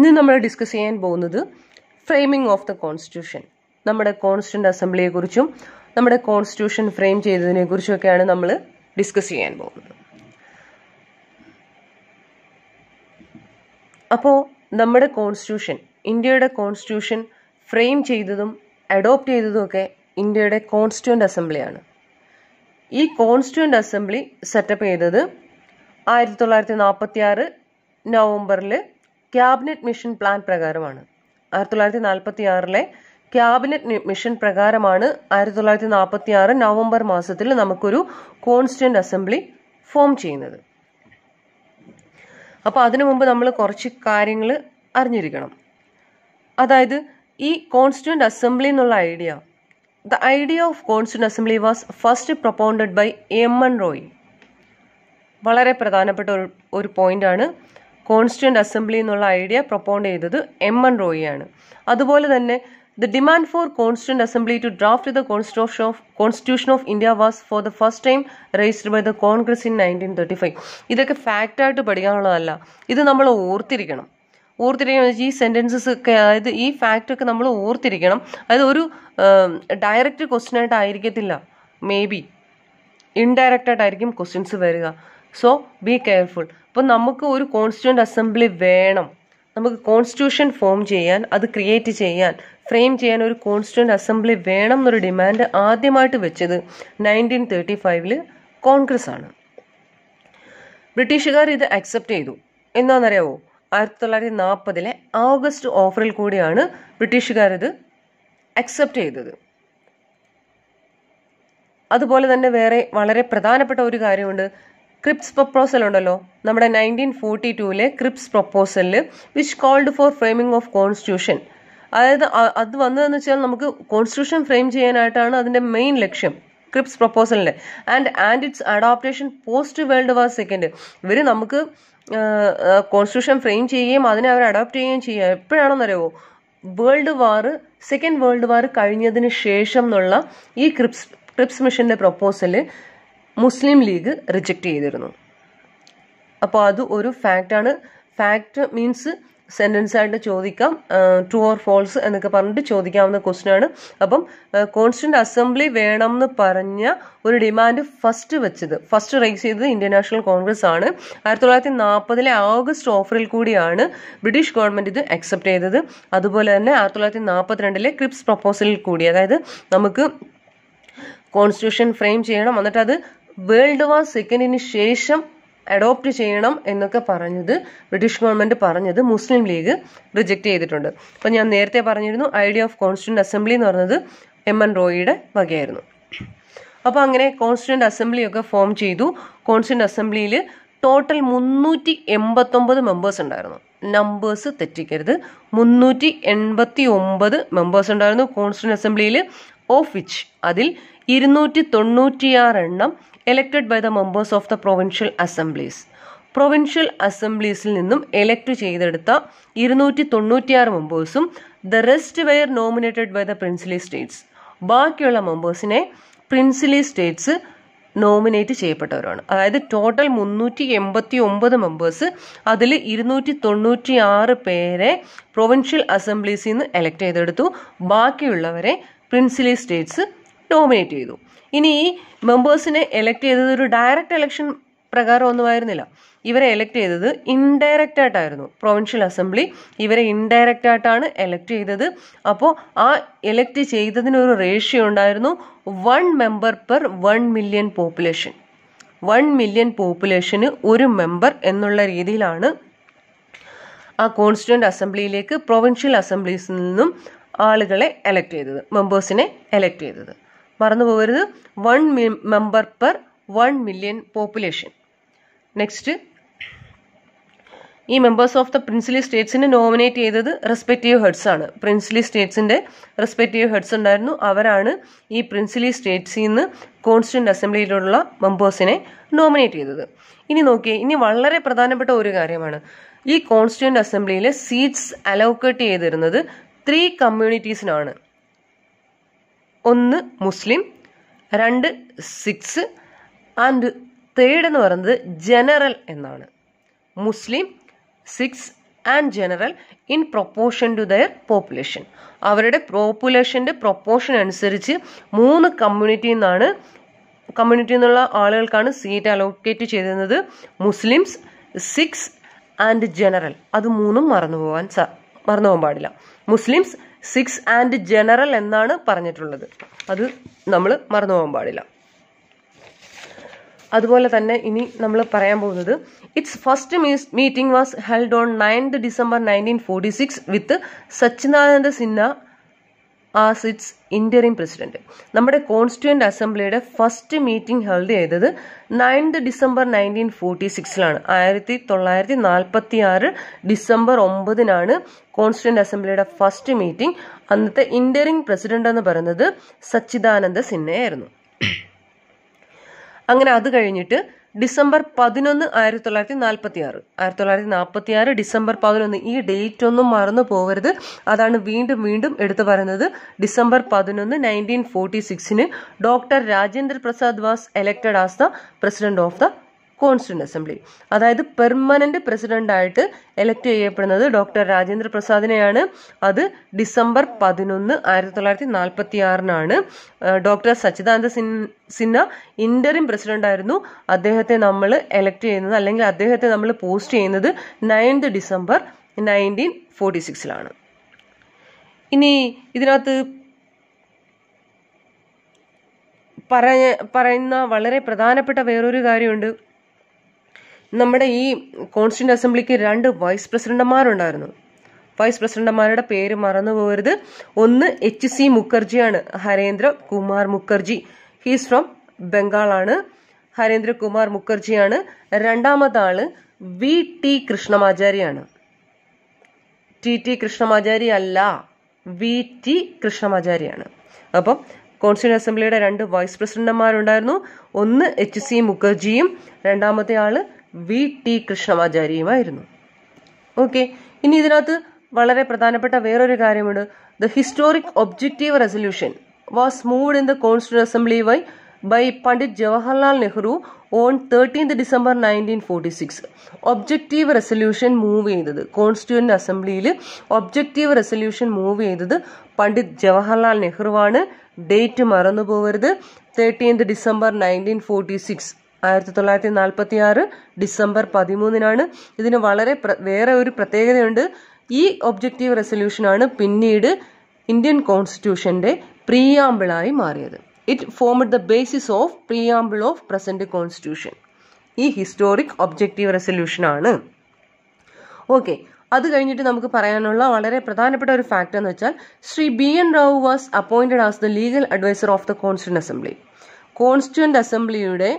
ഇന്ന് നമ്മൾ ഡിസ്കസ് ചെയ്യാൻ പോകുന്നത് ഫ്രെയിമിംഗ് ഓഫ് ദ കോൺസ്റ്റിറ്റ്യൂഷൻ നമ്മുടെ കോൺസ്റ്റിറ്റ്യൂന്റ് അസംബ്ലിയെക്കുറിച്ചും നമ്മുടെ കോൺസ്റ്റിറ്റ്യൂഷൻ ഫ്രെയിം ചെയ്തതിനെ കുറിച്ചുമൊക്കെയാണ് നമ്മൾ ഡിസ്കസ് ചെയ്യാൻ പോകുന്നത്. അപ്പോൾ നമ്മുടെ കോൺസ്റ്റിറ്റ്യൂഷൻ ഇന്ത്യയുടെ കോൺസ്റ്റിറ്റ്യൂഷൻ ഫ്രെയിം ചെയ്തതും അഡോപ്റ്റ് ചെയ്തതും ഒക്കെ ഇന്ത്യയുടെ കോൺസ്റ്റിറ്റ്യൂന്റ് അസംബ്ലിയാണ് ഈ കോൺസ്റ്റിറ്റ്യൂന്റ് അസംബ്ലി സെറ്റപ്പ് ചെയ്തത് ആയിരത്തി തൊള്ളായിരത്തി നാൽപ്പത്തി ആറ് നവംബറിൽ ക്യാബിനറ്റ് മിഷൻ പ്ലാൻ പ്രകാരമാണ്. ആയിരത്തി തൊള്ളായിരത്തി നാൽപ്പത്തി ആറിലെ ക്യാബിനറ്റ് മിഷൻ പ്രകാരമാണ് ആയിരത്തി തൊള്ളായിരത്തി നാൽപ്പത്തി ആറ് നവംബർ മാസത്തിൽ നമുക്കൊരു കോൺസ്റ്റന്റ് അസംബ്ലി ഫോം ചെയ്യുന്നത്. അപ്പോൾ അതിനു മുമ്പ് നമ്മൾ കുറച്ച് കാര്യങ്ങൾ അറിഞ്ഞിരിക്കണം. അതായത് ഈ കോൺസ്റ്റിറ്റ്യൂന്റ് അസംബ്ലി എന്നുള്ള idea the idea of constituent assembly was first propounded by M N Roy. വളരെ പ്രധാനപ്പെട്ട ഒരു ഒരു പോയിന്റാണ് കോൺസ്റ്റിറ്റ്യൂന്റ് അസംബ്ലി എന്നുള്ള ഐഡിയ പ്രൊപ്പോണ്ട് ചെയ്തത് എം എൻ റോയിയാണ് അതുപോലെ തന്നെ the demand for constituent assembly to draft the constitution of constitution of India was for the first time raised by the Congress in nineteen thirty five ഇതൊക്കെ ഫാക്റ്റായിട്ട് പഠിക്കാനുള്ളതല്ല. ഇത് നമ്മൾ ഓർത്തിരിക്കണം. ഓർത്തിരിക്കണം. ഈ സെന്റൻസസ് ഒക്കെ അതായത് ഈ ഫാക്റ്റ് ഒക്കെ നമ്മൾ ഓർത്തിരിക്കണം. അതായത് ഒരു ഡയറക്റ്റ് ക്വസ്റ്റ്യൻ ആയിട്ട് ആയിരിക്കത്തില്ല. മേ ബി ഇൻഡയറക്റ്റായിട്ടായിരിക്കും ക്വസ്റ്റ്യൻസ് വരിക. സോ ബി കെയർഫുൾ അപ്പോൾ നമുക്ക് ഒരു കോൺസ്റ്റിറ്റ്യൂന്റ് അസംബ്ലി വേണം. നമുക്ക് കോൺസ്റ്റിറ്റ്യൂഷൻ ഫോം ചെയ്യാൻ അത് ക്രിയേറ്റ് ചെയ്യാൻ ഫ്രെയിം ചെയ്യാൻ ഒരു കോൺസ്റ്റിറ്റ്യൂന്റ് അസംബ്ലി വേണം എന്നൊരു ഡിമാൻഡ് ആദ്യമായിട്ട് വെച്ചത് നയന്റീൻ തേർട്ടി ഫൈവിൽ കോൺഗ്രസ് ആണ്. ബ്രിട്ടീഷുകാർ ഇത് അക്സെപ്റ്റ് ചെയ്തു. എന്താണെന്നറിയാവോ? ആയിരത്തി തൊള്ളായിരത്തി നാൽപ്പതിലെ ഓഗസ്റ്റ് ഓഫറിൽ കൂടിയാണ് ബ്രിട്ടീഷുകാർ ഇത് അക്സെപ്റ്റ് ചെയ്തത്. അതുപോലെ തന്നെ വേറെ വളരെ പ്രധാനപ്പെട്ട ഒരു കാര്യമുണ്ട്. ക്രിപ്സ് പ്രപ്പോസൽ ഉണ്ടല്ലോ. നമ്മുടെ നയന്റീൻ ഫോർട്ടി ടൂവിലെ Cripps പ്രപ്പോസലിൽ which called for framing of constitution അതായത് അത് വന്നതെന്ന് വെച്ചാൽ നമുക്ക് കോൺസ്റ്റിറ്റ്യൂഷൻ ഫ്രെയിം ചെയ്യാനായിട്ടാണ് അതിന്റെ മെയിൻ ലക്ഷ്യം Cripps പ്രപ്പോസലിന്റെ and and its adoption post world war second ഇവർ നമുക്ക് കോൺസ്റ്റിറ്റ്യൂഷൻ ഫ്രെയിം ചെയ്യുകയും അതിനെ അവർ അഡോപ്റ്റ് ചെയ്യുകയും ചെയ്യുക. എപ്പോഴാണെന്നറിയോ world war second world war കഴിഞ്ഞതിന് ശേഷം എന്നുള്ള ഈ ക്രിപ്സ് ക്രിപ്സ് മിഷന്റെ പ്രപ്പോസൽ മുസ്ലിം ലീഗ് റിജക്റ്റ് ചെയ്തിരുന്നു. അപ്പോൾ അത് ഒരു ഫാക്റ്റാണ് ഫാക്റ്റ് മീൻസ് സെന്റൻസ് ആയിട്ട് ചോദിക്കാം. ട്രൂ ഓർ ഫോൾസ് എന്നൊക്കെ പറഞ്ഞിട്ട് ചോദിക്കാവുന്ന ക്വസ്റ്റ്യൻ ആണ്. അപ്പം കോൺസ്റ്റന്റ് അസംബ്ലി വേണം എന്ന് പറഞ്ഞ ഒരു ഡിമാൻഡ് ഫസ്റ്റ് വെച്ചത് ഫസ്റ്റ് റേസ് ചെയ്തത് ഇന്ത്യൻ നാഷണൽ കോൺഗ്രസ് ആണ്. ആയിരത്തി തൊള്ളായിരത്തി നാൽപ്പതിലെ ഓഗസ്റ്റ് ഓഫറിൽ കൂടിയാണ് ബ്രിട്ടീഷ് ഗവൺമെന്റ് ഇത് അക്സെപ്റ്റ് ചെയ്തത്. അതുപോലെ തന്നെ ആയിരത്തി തൊള്ളായിരത്തി നാൽപ്പത്തിരണ്ടിലെ ക്രിപ്സ് പ്രപ്പോസലിൽ കൂടി. അതായത് നമുക്ക് കോൺസ്റ്റിറ്റ്യൂഷൻ ഫ്രെയിം ചെയ്യണം. എന്നിട്ട് അത് വേൾഡ് വാർ സെക്കൻഡിന് ശേഷം അഡോപ്റ്റ് ചെയ്യണം എന്നൊക്കെ പറഞ്ഞത് ബ്രിട്ടീഷ് ഗവൺമെന്റ് പറഞ്ഞത് മുസ്ലിം ലീഗ് റിജക്റ്റ് ചെയ്തിട്ടുണ്ട്. അപ്പം ഞാൻ നേരത്തെ പറഞ്ഞിരുന്നു ഐഡിയ ഓഫ് കോൺസ്റ്റിറ്റ്യൂന്റ് അസംബ്ലി എന്ന് പറഞ്ഞത് എം എൻ റോയിയുടെ വകയായിരുന്നു. അപ്പോൾ അങ്ങനെ കോൺസ്റ്റിറ്റ്യൂന്റ് അസംബ്ലി ഒക്കെ ഫോം ചെയ്തു. കോൺസ്റ്റിറ്റ്യൂന്റ് അസംബ്ലിയിൽ ടോട്ടൽ മുന്നൂറ്റി എൺപത്തൊമ്പത് മെമ്പേഴ്സ് ഉണ്ടായിരുന്നു. നമ്പേഴ്സ് തെറ്റിക്കരുത്. മുന്നൂറ്റി എൺപത്തി ഒമ്പത് മെമ്പേഴ്സ് ഉണ്ടായിരുന്നു കോൺസ്റ്റിറ്റ്യൂന്റ് അസംബ്ലിയിൽ ഓഫ് വിച്ച് അതിൽ ഇരുന്നൂറ്റി തൊണ്ണൂറ്റിയാറ് എണ്ണം elected by the members of the provincial assemblies provincial അസംബ്ലീസിൽ നിന്നും എലക്ട് ചെയ്തെടുത്ത ഇരുന്നൂറ്റി തൊണ്ണൂറ്റിയാറ് മെമ്പേഴ്സും the rest were nominated by the princely states ബാക്കിയുള്ള മെമ്പേഴ്സിനെ പ്രിൻസിലി സ്റ്റേറ്റ്സ് നോമിനേറ്റ് ചെയ്യപ്പെട്ടവരാണ്. അതായത് ടോട്ടൽ മുന്നൂറ്റി എൺപത്തി ഒമ്പത് മെമ്പേഴ്സ് അതിൽ ഇരുന്നൂറ്റി തൊണ്ണൂറ്റി ആറ് പേരെ പ്രൊവിൻഷ്യൽ അസംബ്ലീസിൽ നിന്ന് എലക്ട് ചെയ്തെടുത്തു. ബാക്കിയുള്ളവരെ പ്രിൻസിലി സ്റ്റേറ്റ്സ് നോമിനേറ്റ് ചെയ്തു. ഇനി ഈ മെമ്പേഴ്സിനെ എലക്ട് ചെയ്തത് ഒരു ഡയറക്റ്റ് എലക്ഷൻ പ്രകാരം ഒന്നും ആയിരുന്നില്ല. ഇവരെ എലക്ട് ചെയ്തത് ഇൻഡയറക്റ്റ് ആയിട്ടായിരുന്നു. പ്രൊവിൻഷ്യൽ അസംബ്ലി ഇവരെ ഇൻഡയറക്റ്റ് ആയിട്ടാണ് എലക്ട് ചെയ്തത്. അപ്പോൾ ആ എലക്ട് ചെയ്തതിനൊരു റേഷ്യോ ഉണ്ടായിരുന്നു one member per one million population one million population ഒരു മെമ്പർ എന്നുള്ള രീതിയിലാണ് ആ കോൺസ്റ്റിറ്റ്യൂന്റ് അസംബ്ലിയിലേക്ക് പ്രൊവിൻഷ്യൽ അസംബ്ലീസിൽ നിന്നും ആളുകളെ എലക്ട് ചെയ്തത്. മെമ്പേഴ്സിനെ എലക്ട് ചെയ്തത്. മറന്നു പോകരുത്. One member per one million population next ഈ മെമ്പേഴ്സ് ഓഫ് ദ പ്രിൻസിലി സ്റ്റേറ്റ്സിനെ നോമിനേറ്റ് ചെയ്തത് റെസ്പെക്റ്റീവ് ഹെഡ്സ് ആണ്. പ്രിൻസിലി സ്റ്റേറ്റ്സിന്റെ റെസ്പെക്റ്റീവ് ഹെഡ്സ് ഉണ്ടായിരുന്നു. അവരാണ് ഈ പ്രിൻസിലി സ്റ്റേറ്റ്സിൽ നിന്ന് കോൺസ്റ്റിറ്റ്യൂന്റ് അസംബ്ലിയിലുള്ള മെമ്പേഴ്സിനെ നോമിനേറ്റ് ചെയ്തത്. ഇനി നോക്കിയേ ഇനി വളരെ പ്രധാനപ്പെട്ട ഒരു കാര്യമാണ്. ഈ കോൺസ്റ്റിറ്റ്യൂന്റ് അസംബ്ലിയിലെ സീറ്റ്സ് അലോക്കേറ്റ് ചെയ്തിരുന്നത് ത്രീ കമ്മ്യൂണിറ്റീസിനാണ്. ഒന്ന് മുസ്ലിം രണ്ട് സിക്സ് ആൻഡ് തേർഡ് എന്ന് പറയുന്നത് ജനറൽ എന്നാണ്. Muslim Sikhs and general in proportion to their population. അവരുടെ പോപ്പുലേഷന്റെ പ്രൊപ്പോർഷൻ അനുസരിച്ച് മൂന്ന് കമ്മ്യൂണിറ്റിയിൽ നിന്നാണ് കമ്മ്യൂണിറ്റി നിന്നുള്ള ആളുകൾക്കാണ് സീറ്റ് അലോക്കേറ്റ് ചെയ്തിരുന്നത് മുസ്ലിംസ് സിഖ്സ് ആൻഡ് ജനറൽ. അത് മൂന്നും മറന്നു പോകാൻ മറന്നു പോകാൻ പാടില്ല. മുസ്ലിംസ് സിക്സ് ആൻഡ് ജനറൽ എന്നാണ് പറഞ്ഞിട്ടുള്ളത്. അത് നമ്മൾ മറന്നു പോകാൻ പാടില്ല. അതുപോലെ തന്നെ ഇനി നമ്മൾ പറയാൻ പോകുന്നത് its first meets meeting was held on ninth December nineteen forty six with Sachchidananda Sinha as its interim president നമ്മുടെ കോൺസ്റ്റിറ്റ്യൂന്റ് അസംബ്ലിയുടെ ഫസ്റ്റ് മീറ്റിംഗ് ഹെൽഡ് ചെയ്തത് നയൻത് ഡിസംബർ നയന്റീൻ ഫോർട്ടി സിക്സിലാണ് ആയിരത്തി തൊള്ളായിരത്തി നാൽപ്പത്തി ആറ് ഡിസംബർ ഒമ്പതിനാണ് കോൺസ്റ്റിറ്റ്യൂന്റ് അസംബ്ലിയുടെ ഫസ്റ്റ് മീറ്റിംഗ് അന്നത്തെ ഇന്ററിം പ്രസിഡന്റ് എന്ന് പറയുന്നത് സച്ചിദാനന്ദ സിൻഹയായിരുന്നു അങ്ങനെ അത് കഴിഞ്ഞിട്ട് ഡിസംബർ പതിനൊന്ന് ആയിരത്തി തൊള്ളായിരത്തി നാൽപ്പത്തി ആറ് ആയിരത്തി തൊള്ളായിരത്തി നാൽപ്പത്തി ആറ് ഡിസംബർ പതിനൊന്ന്. ഈ ഡേറ്റ് ഒന്നും മറന്നു പോകരുത്. അതാണ് വീണ്ടും വീണ്ടും എടുത്തു പറയുന്നത്. ഡിസംബർ പതിനൊന്ന് nineteen forty സിക്സിന് doctor Rajendra Prasad was elected as the president of the constituent assembly. അതായത് പെർമനന്റ് പ്രസിഡന്റ് ആയിട്ട് എലക്ട് ചെയ്യപ്പെടുന്നത് ഡോക്ടർ രാജേന്ദ്ര പ്രസാദിനെയാണ്. അത് ഡിസംബർ പതിനൊന്ന് ആയിരത്തി തൊള്ളായിരത്തി നാൽപ്പത്തി ആറിനാണ് doctor Sachchidananda Sinha interim president ആയിരുന്നു. അദ്ദേഹത്തെ നമ്മൾ എലക്ട് ചെയ്യുന്നത് അല്ലെങ്കിൽ അദ്ദേഹത്തെ നമ്മൾ പോസ്റ്റ് ചെയ്യുന്നത് നയൻത് ഡിസംബർ നയന്റീൻ ഫോർട്ടി സിക്സിലാണ് ഇനി ഇതിനകത്ത് പറയ പറയുന്ന വളരെ പ്രധാനപ്പെട്ട വേറൊരു കാര്യമുണ്ട്. നമ്മുടെ ഈ കോൺസ്റ്റിറ്റ്യൂന്റ് അസംബ്ലിക്ക് രണ്ട് വൈസ് പ്രസിഡന്റുമാരുണ്ടായിരുന്നു. വൈസ് പ്രസിഡന്റുമാരുടെ പേര് മറന്നു പോകരുത്. ഒന്ന് എച്ച് സി മുഖർജിയാണ്. ഹരേന്ദ്ര കുമാർ മുഖർജി. ഹീസ് ഫ്രം ബംഗാളാണ് ഹരേന്ദ്ര കുമാർ മുഖർജിയാണ്. രണ്ടാമതാൾ വി ടി കൃഷ്ണമാചാരിയാണ്. ടി ടി കൃഷ്ണമാചാരി അല്ല വി ടി കൃഷ്ണമാചാരിയാണ്. അപ്പം കോൺസ്റ്റിറ്റ്യൂൺ അസംബ്ലിയുടെ രണ്ട് വൈസ് പ്രസിഡന്റുമാരുണ്ടായിരുന്നു. ഒന്ന് എച്ച് സി മുഖർജിയും രണ്ടാമത്തെ ആൾ വി ടി കൃഷ്ണമാചാര്യയുമായിരുന്നു ഓക്കെ ഇനി ഇതിനകത്ത് വളരെ പ്രധാനപ്പെട്ട വേറൊരു കാര്യമുണ്ട്. The historic objective resolution was moved in the constituent assembly Y by Pandit Jawaharlal Nehru on thirteenth December nineteen forty six objective resolution move ചെയ്തത് കോൺസ്റ്റിറ്റ്യൂന്റ് അസംബ്ലിയിൽ ഒബ്ജക്റ്റീവ് റെസൊല്യൂഷൻ മൂവ് ചെയ്തത് പണ്ഡിറ്റ് ജവഹർലാൽ നെഹ്റുവാണ് ഡേറ്റ് മറന്നു പോകരുത് thirteenth December nineteen forty six ആയിരത്തി തൊള്ളായിരത്തി നാൽപ്പത്തി ആറ് ഡിസംബർ പതിമൂന്നിനാണ്. ഇതിന് വളരെ വേറെ ഒരു പ്രത്യേകതയുണ്ട്. ഈ ഒബ്ജക്റ്റീവ് റെസൊല്യൂഷനാണ് പിന്നീട് ഇന്ത്യൻ കോൺസ്റ്റിറ്റ്യൂഷന്റെ പ്രിയാമ്പിളായി മാറിയത്. It formed the basis of preamble of present constitution ഈ ഹിസ്റ്റോറിക് ഒബ്ജക്റ്റീവ് റെസൊല്യൂഷൻ ആണ് ഓക്കെ അത് കഴിഞ്ഞിട്ട് നമുക്ക് പറയാനുള്ള വളരെ പ്രധാനപ്പെട്ട ഒരു ഫാക്ട് എന്ന് വെച്ചാൽ Shri B N Rao was appointed as the legal adviser of the constituent assembly constituent അസംബ്ലിയുടെ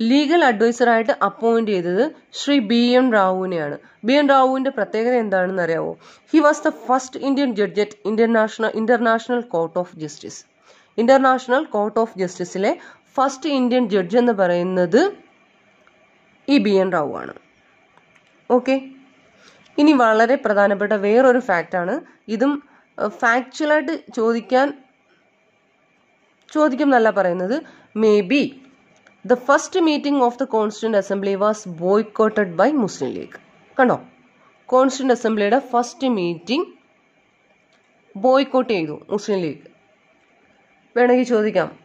legal അഡ്വൈസറായിട്ട് അപ്പോയിന്റ് ചെയ്തത് ശ്രീ ബി എൻ റാവുവിനെയാണ്. ബി എൻ റാവുവിന്റെ പ്രത്യേകത എന്താണെന്ന് അറിയാവോ? He was the first Indian judge at international international court of justice international court of ജസ്റ്റിസിലെ first Indian judge എന്ന് പറയുന്നത് ഈ ബി എൻ റാവു ആണ് ഓക്കെ ഇനി വളരെ പ്രധാനപ്പെട്ട വേറൊരു ഫാക്റ്റാണ്. ഇതും ഫാക്ച്വലായിട്ട് ചോദിക്കാൻ ചോദിക്കും എന്നല്ല പറയുന്നത്. Maybe the first meeting of the constituent assembly was boycotted by Muslim League കണ്ടോ? കോൺസ്റ്റിറ്റ്യൂന്റ് അസംബ്ലിയുടെ ഫസ്റ്റ് മീറ്റിംഗ് ബോയ്ക്കോട്ട് ചെയ്തു മുസ്ലിം ലീഗ് വേണമെങ്കിൽ ചോദിക്കാം.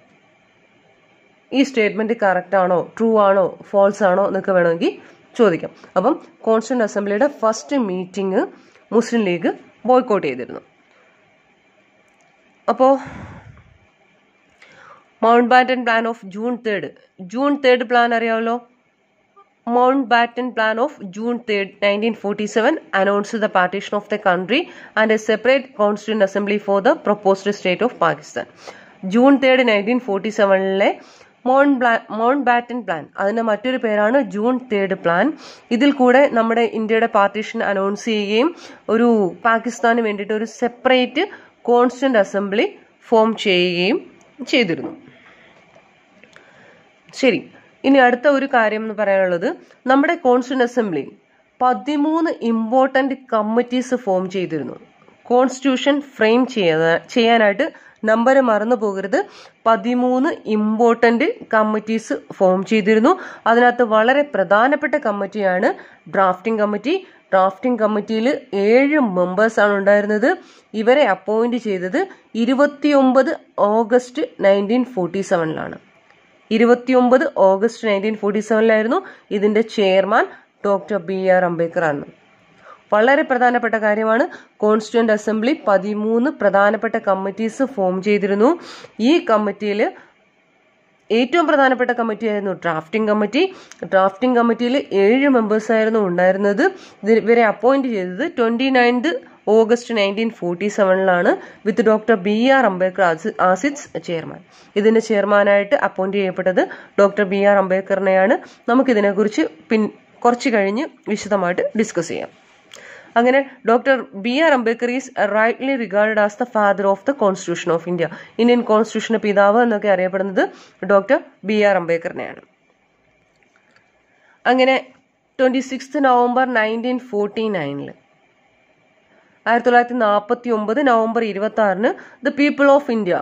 ഈ സ്റ്റേറ്റ്മെന്റ് കറക്റ്റ് ആണോ? ട്രൂ ആണോ? ഫോൾസ് ആണോ? എന്നൊക്കെ വേണമെങ്കിൽ ചോദിക്കാം. അപ്പം constant അസംബ്ലിയുടെ first meeting Muslim League boycott ചെയ്തിരുന്നു. അപ്പോൾ Mountbatten plan of June third June third plan അറിയാമല്ലോ? Mountbatten plan of June third nineteen forty seven announce the partition of the country and a separate constituent assembly for the proposed state of Pakistan June third nineteen forty സെവനിലെ mount Mountbatten plan അതിന്റെ മറ്റൊരു പേരാണ് June third plan ഇതിൽ കൂടെ നമ്മുടെ ഇന്ത്യയുടെ partition announce ചെയ്യുകയും ഒരു പാകിസ്ഥാന് വേണ്ടിയിട്ട് ഒരു സെപ്പറേറ്റ് കോൺസ്റ്റന്റ് അസംബ്ലി ഫോം ചെയ്യുകയും ചെയ്തിരുന്നു. ശരി. ഇനി അടുത്ത ഒരു കാര്യം എന്ന് പറയാനുള്ളത് നമ്മുടെ കോൺസ്റ്റിറ്റ്യൂന്റ് അസംബ്ലി പതിമൂന്ന് ഇമ്പോർട്ടന്റ് കമ്മിറ്റീസ് ഫോം ചെയ്തിരുന്നു. കോൺസ്റ്റിറ്റ്യൂഷൻ ഫ്രെയിം ചെയ്യാനായിട്ട് നമ്പർ മറന്നു പോകരുത്. പതിമൂന്ന് ഇമ്പോർട്ടന്റ് കമ്മിറ്റീസ് ഫോം ചെയ്തിരുന്നു. അതിനകത്ത് വളരെ പ്രധാനപ്പെട്ട കമ്മിറ്റിയാണ് ഡ്രാഫ്റ്റിംഗ് കമ്മിറ്റി ഡ്രാഫ്റ്റിംഗ് കമ്മിറ്റിയിൽ ഏഴ് മെമ്പേഴ്സാണ് ഉണ്ടായിരുന്നത്. ഇവരെ അപ്പോയിന്റ് ചെയ്തത് ഇരുപത്തിയൊമ്പത് ഓഗസ്റ്റ് നയന്റീൻ ഫോർട്ടി സെവനിലാണ് ഇരുപത്തിയൊമ്പത് ഓഗസ്റ്റ് നയന്റീൻ ഫോർട്ടി സെവനിലായിരുന്നു ഇതിന്റെ chairman doctor B R Ambedkar ആണ് വളരെ പ്രധാനപ്പെട്ട കാര്യമാണ് കോൺസ്റ്റിറ്റ്യൂന്റ് അസംബ്ലി പതിമൂന്ന് പ്രധാനപ്പെട്ട കമ്മിറ്റീസ് ഫോം ചെയ്തിരുന്നു. ഈ കമ്മിറ്റിയിൽ ഏറ്റവും പ്രധാനപ്പെട്ട കമ്മിറ്റി ആയിരുന്നു ഡ്രാഫ്റ്റിംഗ് കമ്മിറ്റി. ഡ്രാഫ്റ്റിംഗ് കമ്മിറ്റിയിൽ ഏഴ് മെമ്പേഴ്സ് ആയിരുന്നു ഉണ്ടായിരുന്നത്. ഇവരെ അപ്പോയിന്റ് ചെയ്തത് twenty ninth August nineteen forty സെവനിലാണ് with doctor B R Ambedkar as its chairman. ഇതിന്റെ ചെയർമാനായിട്ട് അപ്പോയിന്റ് ചെയ്യപ്പെട്ടത് ഡോക്ടർ ബി ആർ അംബേദ്കറിനെയാണ്. നമുക്കിതിനെക്കുറിച്ച് പിൻ കുറച്ച് കഴിഞ്ഞ് വിശദമായിട്ട് ഡിസ്കസ് ചെയ്യാം. അങ്ങനെ doctor B R Ambedkar is rightly regard as the father of the constitution of India Indian കോൺസ്റ്റിറ്റ്യൂഷന്റെ പിതാവ് എന്നൊക്കെ അറിയപ്പെടുന്നത് ഡോക്ടർ ബി ആർ അംബേദ്കറിനെയാണ്. അങ്ങനെ twenty six November nineteen forty നയനിൽ ആയിരത്തി തൊള്ളായിരത്തി നാൽപ്പത്തി ഒമ്പത് നവംബർ ഇരുപത്തി ആറിന് the people of India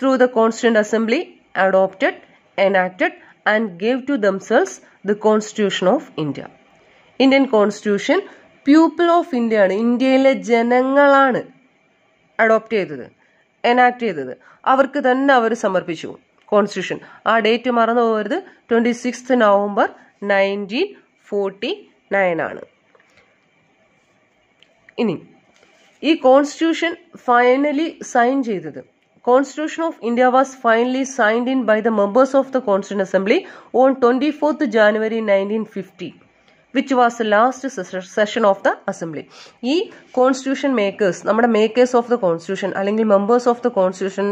through the constituent assembly adopted enacted and gave to themselves the constitution of India Indian constitution people of India ആണ്. ഇന്ത്യയിലെ ജനങ്ങളാണ് അഡോപ്റ്റ് ചെയ്തത് എനാക്ട് ചെയ്തത്. അവർക്ക് തന്നെ അവർ സമർപ്പിച്ചു കോൺസ്റ്റിറ്റ്യൂഷൻ ആ ഡേറ്റ് മറന്നു പോകരുത് twenty six November nineteen forty nine ആണ്. ഇനി ഈ കോൺസ്റ്റിറ്റ്യൂഷൻ ഫൈനലി സൈൻ ചെയ്തത്. Constitution of India was finally signed in by the members of the constituent assembly on twenty fourth January nineteen fifty which was the last session of the assembly ഈ constitution makers നമ്മുടെ makers of the constitution അല്ലെങ്കിൽ members of the constitution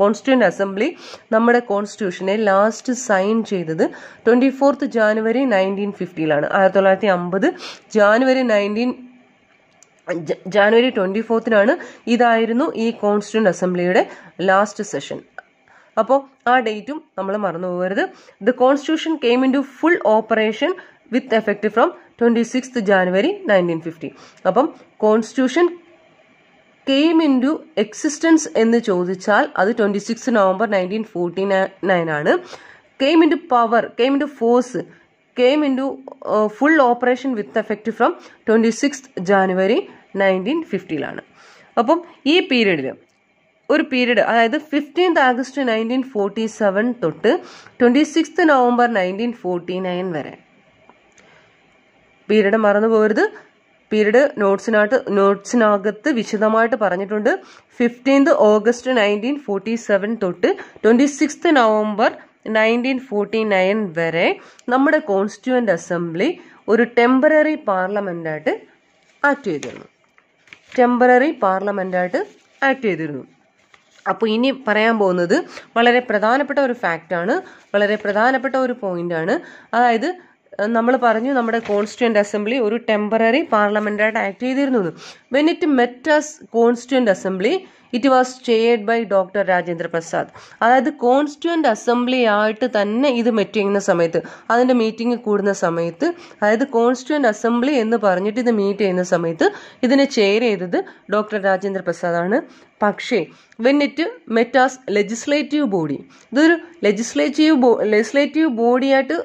constituent assembly നമ്മുടെ കോൺസ്റ്റിറ്റ്യൂഷനെ last sign ചെയ്തത് twenty fourth January nineteen ഫിഫ്റ്റിയിലാണ് ആയിരത്തി തൊള്ളായിരത്തി അമ്പത് January nineteen January twenty ഫോർത്തിനാണ് ഇതായിരുന്നു ഈ കോൺസ്റ്റിറ്റ്യൂന്റ് അസംബ്ലിയുടെ ലാസ്റ്റ് സെഷൻ. അപ്പോൾ ആ ഡേറ്റും നമ്മൾ മറന്നു പോകരുത്. The constitution came into full operation with effect from twenty six January nineteen fifty അപ്പം constitution came into existence എന്ന് ചോദിച്ചാൽ അത് twenty six November nineteen forty nine ആണ്. Came into power came into force came into full operation with effect from twenty six January nineteen ഫിഫ്റ്റിയിലാണ് അപ്പം ഈ പീരീഡിൽ ഒരു period അതായത് fifteenth August nineteen forty seven തൊട്ട് twenty six November nineteen forty nine വരെ. Period മറന്നു പോകരുത്. പീരീഡ് നോട്ട്സിനകത്ത് നോട്ട്സിനകത്ത് വിശദമായിട്ട് പറഞ്ഞിട്ടുണ്ട്. Fifteenth August nineteen forty seven തൊട്ട് twenty six November nineteen forty nine വരെ നമ്മുടെ കോൺസ്റ്റിറ്റ്യൂവന്റ് അസംബ്ലി ഒരു ടെമ്പററി പാർലമെന്റായിട്ട് ആക്ട് ചെയ്തിരുന്നു. ടെമ്പററി പാർലമെന്റായിട്ട് ആക്ട് ചെയ്തിരുന്നു. അപ്പോൾ ഇനി പറയാൻ പോകുന്നത് വളരെ പ്രധാനപ്പെട്ട ഒരു ഫാക്റ്റാണ് വളരെ പ്രധാനപ്പെട്ട ഒരു പോയിന്റാണ് അതായത് നമ്മൾ പറഞ്ഞു നമ്മുടെ കോൺസ്റ്റിറ്റ്യൂന്റ് അസംബ്ലി ഒരു ടെമ്പററി പാർലമെന്റായിട്ട് ആക്ട് ചെയ്തിരുന്നു when it met as constituent assembly it was chaired by doctor Rajendra Prasad അതായത് കോൺസ്റ്റിറ്റ്യൂന്റ് അസംബ്ലി ആയിട്ട് തന്നെ ഇത് മെറ്റ് ചെയ്യുന്ന സമയത്ത് അതിന്റെ മീറ്റിംഗ് കൂടുന്ന സമയത്ത് അതായത് കോൺസ്റ്റിറ്റ്യൂന്റ് അസംബ്ലി എന്ന് പറഞ്ഞിട്ട് ഇത് മീറ്റ് ചെയ്യുന്ന സമയത്ത് ഇതിനെ ചെയർ ചെയ്തത് ഡോക്ടർ രാജേന്ദ്ര പ്രസാദാണ് പക്ഷേ when it met as legislative body ഇതൊരു ലെജിസ്ലേറ്റീവ് ലെജിസ്ലേറ്റീവ് ബോഡിയായിട്ട്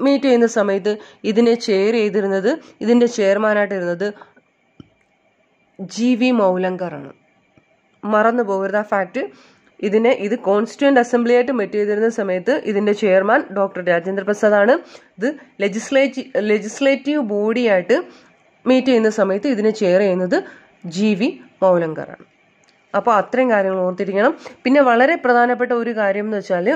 മീറ്റ് ചെയ്യുന്ന സമയത്ത് ഇതിനെ ചെയർ ചെയ്തിരുന്നത് ഇതിന്റെ ചെയർമാനായിട്ടിരുന്നത് ജി വി മൗലങ്കറാണ്. മറന്നു പോകരുത് ആ ഫാക്റ്റ് ഇതിനെ ഇത് കോൺസ്റ്റിറ്റ്യൂന്റ് അസംബ്ലി ആയിട്ട് മെറ്റ് ചെയ്തിരുന്ന സമയത്ത് ഇതിന്റെ ചെയർമാൻ ഡോക്ടർ രാജേന്ദ്ര പ്രസാദ് ആണ്. ഇത് ലെജിസ്ലേറ്റീവ് ലെജിസ്ലേറ്റീവ് ബോഡിയായിട്ട് മീറ്റ് ചെയ്യുന്ന സമയത്ത് ഇതിനെ ചെയർ ചെയ്യുന്നത് ജി വി മൗലങ്കറാണ്. അപ്പോൾ അത്രയും കാര്യങ്ങൾ ഓർത്തിരിക്കണം. പിന്നെ വളരെ പ്രധാനപ്പെട്ട ഒരു കാര്യം എന്ന് വെച്ചാൽ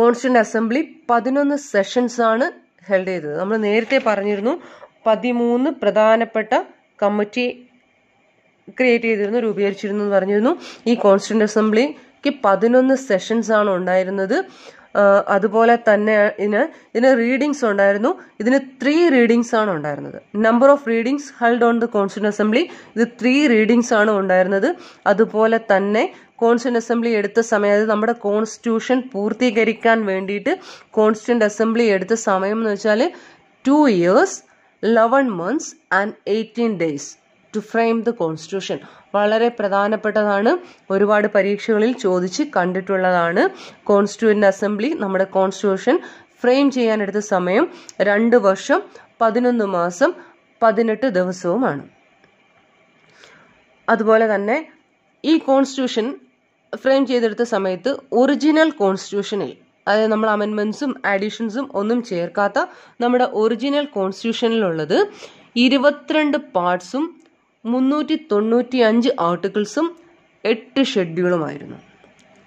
കോൺസ്റ്റിറ്റ്യൂന്റ് അസംബ്ലി പതിനൊന്ന് സെഷൻസ് ആണ് ഹെൽഡ് ചെയ്തത്. നമ്മൾ നേരത്തെ പറഞ്ഞിരുന്നു പതിമൂന്ന് പ്രധാനപ്പെട്ട കമ്മിറ്റി ക്രിയേറ്റ് ചെയ്തിരുന്നു രൂപീകരിച്ചിരുന്നു എന്ന് പറഞ്ഞിരുന്നു. ഈ കോൺസ്റ്റന്റ് അസംബ്ലിക്ക് പതിനൊന്ന് സെഷൻസ് ആണ് ഉണ്ടായിരുന്നത്. അതുപോലെ തന്നെ ഇതിന് ഇതിന് റീഡിങ്സ് ഉണ്ടായിരുന്നു. ഇതിന് ത്രീ റീഡിങ്സ് ആണ് ഉണ്ടായിരുന്നത്. Number of readings held on the constituent assembly ഇത് ത്രീ റീഡിങ്സ് ആണ് ഉണ്ടായിരുന്നത്. അതുപോലെ തന്നെ കോൺസ്റ്റിറ്റ്യൂന്റ് അസംബ്ലി എടുത്ത സമയം നമ്മുടെ കോൺസ്റ്റിറ്റ്യൂഷൻ പൂർത്തീകരിക്കാൻ വേണ്ടിയിട്ട് കോൺസ്റ്റന്റ് അസംബ്ലി എടുത്ത സമയം എന്ന് വെച്ചാൽ two years eleven months and eighteen days to frame the constitution വളരെ പ്രധാനപ്പെട്ടതാണ്. ഒരുപാട് പരീക്ഷകളിൽ ചോദിച്ച് കണ്ടിട്ടുള്ളതാണ്. കോൺസ്റ്റിറ്റ്യൂന്റ് അസംബ്ലി നമ്മുടെ കോൺസ്റ്റിറ്റ്യൂഷൻ ഫ്രെയിം ചെയ്യാനെടുത്ത സമയം രണ്ട് വർഷം പതിനൊന്ന് മാസം പതിനെട്ട് ദിവസവുമാണ്. അതുപോലെ തന്നെ ഈ കോൺസ്റ്റിറ്റ്യൂഷൻ ഫ്രെയിം ചെയ്തെടുത്ത സമയത്ത് ഒറിജിനൽ കോൺസ്റ്റിറ്റ്യൂഷനിൽ അതായത് നമ്മൾ അമെൻമെന്റ്സും ആഡിഷൻസും ഒന്നും ചേർക്കാത്ത നമ്മുടെ ഒറിജിനൽ കോൺസ്റ്റിറ്റ്യൂഷനിലുള്ളത് ഇരുപത്തിരണ്ട് പാർട്സും മുന്നൂറ്റി തൊണ്ണൂറ്റി അഞ്ച് ആർട്ടിക്കിൾസും എട്ട് ഷെഡ്യൂളുമായിരുന്നു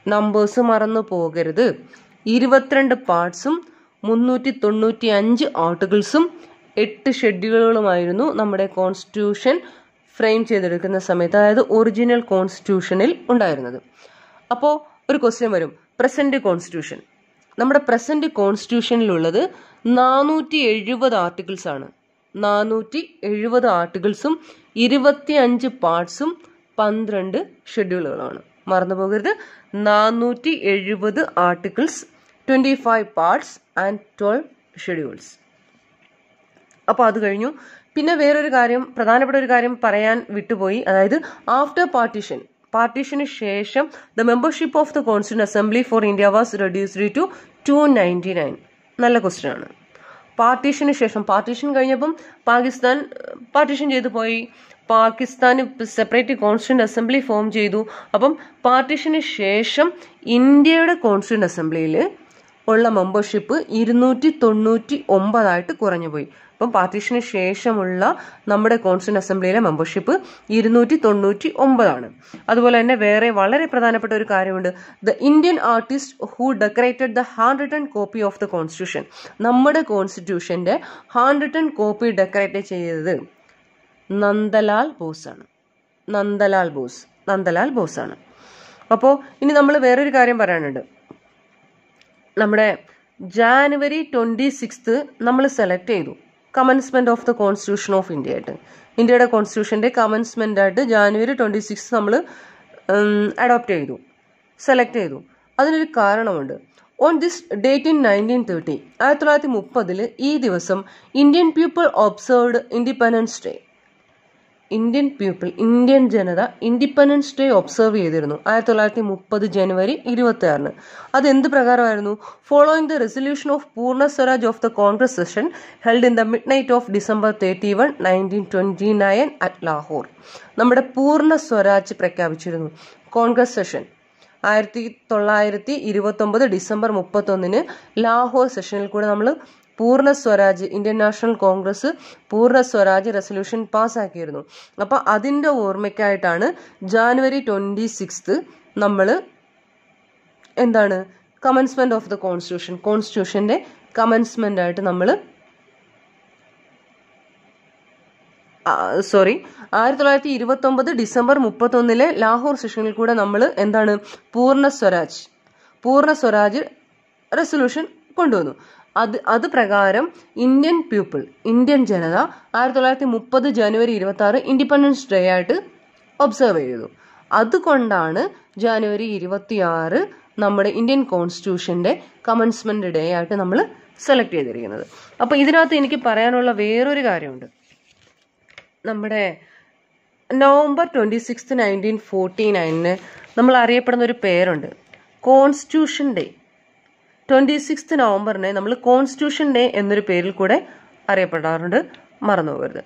നമ്പേഴ്സ് മറന്നു പോകരുത്. ഇരുപത്തിരണ്ട് പാർട്സും മുന്നൂറ്റി തൊണ്ണൂറ്റി അഞ്ച് ആർട്ടിക്കിൾസും എട്ട് ഷെഡ്യൂളുകളുമായിരുന്നു നമ്മുടെ കോൺസ്റ്റിറ്റ്യൂഷൻ ഫ്രെയിം ചെയ്തെടുക്കുന്ന സമയത്ത് അതായത് ഒറിജിനൽ കോൺസ്റ്റിറ്റ്യൂഷനിൽ ഉണ്ടായിരുന്നത്. അപ്പോൾ ഒരു ക്വസ്റ്റ്യൻ വരും. പ്രസന്റ് കോൺസ്റ്റിറ്റ്യൂഷൻ നമ്മുടെ പ്രസന്റ് കോൺസ്റ്റിറ്റ്യൂഷനിലുള്ളത് നാനൂറ്റി എഴുപത് ആർട്ടിക്കിൾസ് ആണ്. നാനൂറ്റി എഴുപത് ആർട്ടിക്കിൾസും ഇരുപത്തി അഞ്ച് പാർട്സും പന്ത്രണ്ട് ഷെഡ്യൂളുകളാണ് മറന്നു പോകരുത്. നാനൂറ്റി എഴുപത് articles twenty five parts and twelve schedules അപ്പോൾ അത് കഴിഞ്ഞു. പിന്നെ വേറൊരു കാര്യം പ്രധാനപ്പെട്ട ഒരു കാര്യം പറയാൻ വിട്ടുപോയി. അതായത് ആഫ്റ്റർ പാർട്ടീഷൻ പാർട്ടീഷന് ശേഷം the membership of the constituent assembly for India was reduced to two ninety nine നല്ല ക്വസ്റ്റ്യൻ ആണ്. പാർട്ടീഷന് ശേഷം പാർട്ടീഷൻ കഴിഞ്ഞപ്പം പാകിസ്ഥാൻ പാർട്ടീഷൻ ചെയ്തു പോയി. Pakistan separate constituent assembly form ചെയ്തു. അപ്പം പാർട്ടീഷന് ശേഷം ഇന്ത്യയുടെ കോൺസ്റ്റിറ്റ്യൂന്റ് അസംബ്ലിയിൽ ഉള്ള മെമ്പർഷിപ്പ് ഇരുന്നൂറ്റി തൊണ്ണൂറ്റി ഒമ്പതായിട്ട് കുറഞ്ഞുപോയി അപ്പം പാർട്ടീഷന് ശേഷമുള്ള നമ്മുടെ കോൺസ്റ്റന്റ് അസംബ്ലിയിലെ മെമ്പർഷിപ്പ് ഇരുന്നൂറ്റി തൊണ്ണൂറ്റി ഒമ്പതാണ് അതുപോലെ തന്നെ വേറെ വളരെ പ്രധാനപ്പെട്ട ഒരു കാര്യമുണ്ട്. The Indian artist who decorated the hand written copy of the constitution. നമ്മുടെ കോൺസ്റ്റിറ്റ്യൂഷന്റെ ഹാൻഡ് റിട്ടൺ കോപ്പി ഡെക്കറേറ്റ് ചെയ്തത് നന്ദലാൽ ബോസ് ആണ് നന്ദലാൽ ബോസ്. നന്ദലാൽ ബോസ് ആണ് അപ്പോൾ ഇനി നമ്മൾ വേറൊരു കാര്യം പറയാനുണ്ട്. നമ്മുടെ ജാനുവരി ട്വന്റി സിക്സ് നമ്മൾ സെലക്ട് ചെയ്തു. Commencement of the constitution of India ആയിട്ട്. ഇന്ത്യയുടെ കോൺസ്റ്റിറ്റ്യൂഷന്റെ കമൻസ്മെന്റ് ആയിട്ട് ജാനുവരി ട്വന്റി സിക്സ് നമ്മൾ അഡോപ്റ്റ് ചെയ്തു. സെലക്ട് ചെയ്തു. അതിനൊരു കാരണമുണ്ട്. On this date in nineteen thirty ആയിരത്തി തൊള്ളായിരത്തി മുപ്പതിൽ ഈ ദിവസം Indian people observed independence day Indian people Indian ജനത ഇൻഡിപെൻഡൻസ് ഡേ ഒബ്സർവ് ചെയ്തിരുന്നു. ആയിരത്തി തൊള്ളായിരത്തി മുപ്പത് ജനുവരി ഇരുപത്തി ആറിന് അത് എന്ത് പ്രകാരമായിരുന്നു? Following the resolution of Purna Swaraj of the Congress session held in the midnight of December thirty one nineteen twenty nine at Lahore നമ്മുടെ പൂർണ സ്വരാജ് പ്രഖ്യാപിച്ചിരുന്നു. കോൺഗ്രസ് സെഷൻ ആയിരത്തി തൊള്ളായിരത്തി ഇരുപത്തി ഒമ്പത് ഡിസംബർ മുപ്പത്തൊന്നിന് ലാഹോർ സെഷനിൽ കൂടെ നമ്മൾ പൂർണ സ്വരാജ് ഇന്ത്യൻ നാഷണൽ കോൺഗ്രസ് പൂർണ സ്വരാജ് റെസൊല്യൂഷൻ പാസ്സാക്കിയിരുന്നു. അപ്പൊ അതിന്റെ ഓർമ്മയ്ക്കായിട്ടാണ് ജാനുവരി ട്വന്റി സിക്സ്ത് നമ്മൾ എന്താണ്? കമൻസ്മെന്റ് ഓഫ് ദ കോൺസ്റ്റിറ്റ്യൂഷൻ കോൺസ്റ്റിറ്റ്യൂഷന്റെ കമൻസ്മെന്റ് ആയിട്ട് നമ്മൾ സോറി ആയിരത്തി തൊള്ളായിരത്തി ഇരുപത്തി ഒമ്പത് ഡിസംബർ മുപ്പത്തൊന്നിലെ ലാഹോർ സെഷനിൽ കൂടെ നമ്മൾ എന്താണ്? പൂർണ സ്വരാജ് പൂർണ സ്വരാജ് റെസൊല്യൂഷൻ കൊണ്ടുവന്നു. അത് അത് പ്രകാരം ഇന്ത്യൻ പീപ്പിൾ ഇന്ത്യൻ ജനത ആയിരത്തി തൊള്ളായിരത്തി മുപ്പത് ജനുവരി ഇരുപത്തി ആറ് ഇൻഡിപെൻഡൻസ് ഡേ ആയിട്ട് ഒബ്സർവ് ചെയ്തു. അതുകൊണ്ടാണ് ജനുവരി ഇരുപത്തിയാറ് നമ്മുടെ ഇന്ത്യൻ കോൺസ്റ്റിറ്റ്യൂഷന്റെ കമൻസ്മെന്റ് ഡേ ആയിട്ട് നമ്മൾ സെലക്ട് ചെയ്തിരിക്കുന്നത്. അപ്പൊ ഇതിനകത്ത് എനിക്ക് പറയാനുള്ള വേറൊരു കാര്യമുണ്ട്. നമ്മുടെ November twenty six nineteen forty നയനിന് നമ്മൾ അറിയപ്പെടുന്ന ഒരു പേരുണ്ട്. കോൺസ്റ്റിറ്റ്യൂഷൻ ഡേ ട്വന്റി സിക്സ് നവംബറിനെ നമ്മൾ കോൺസ്റ്റിറ്റ്യൂഷൻ ഡേ എന്നൊരു പേരിൽ കൂടെ അറിയപ്പെടാറുണ്ട്. മറന്നുപോകരുത്.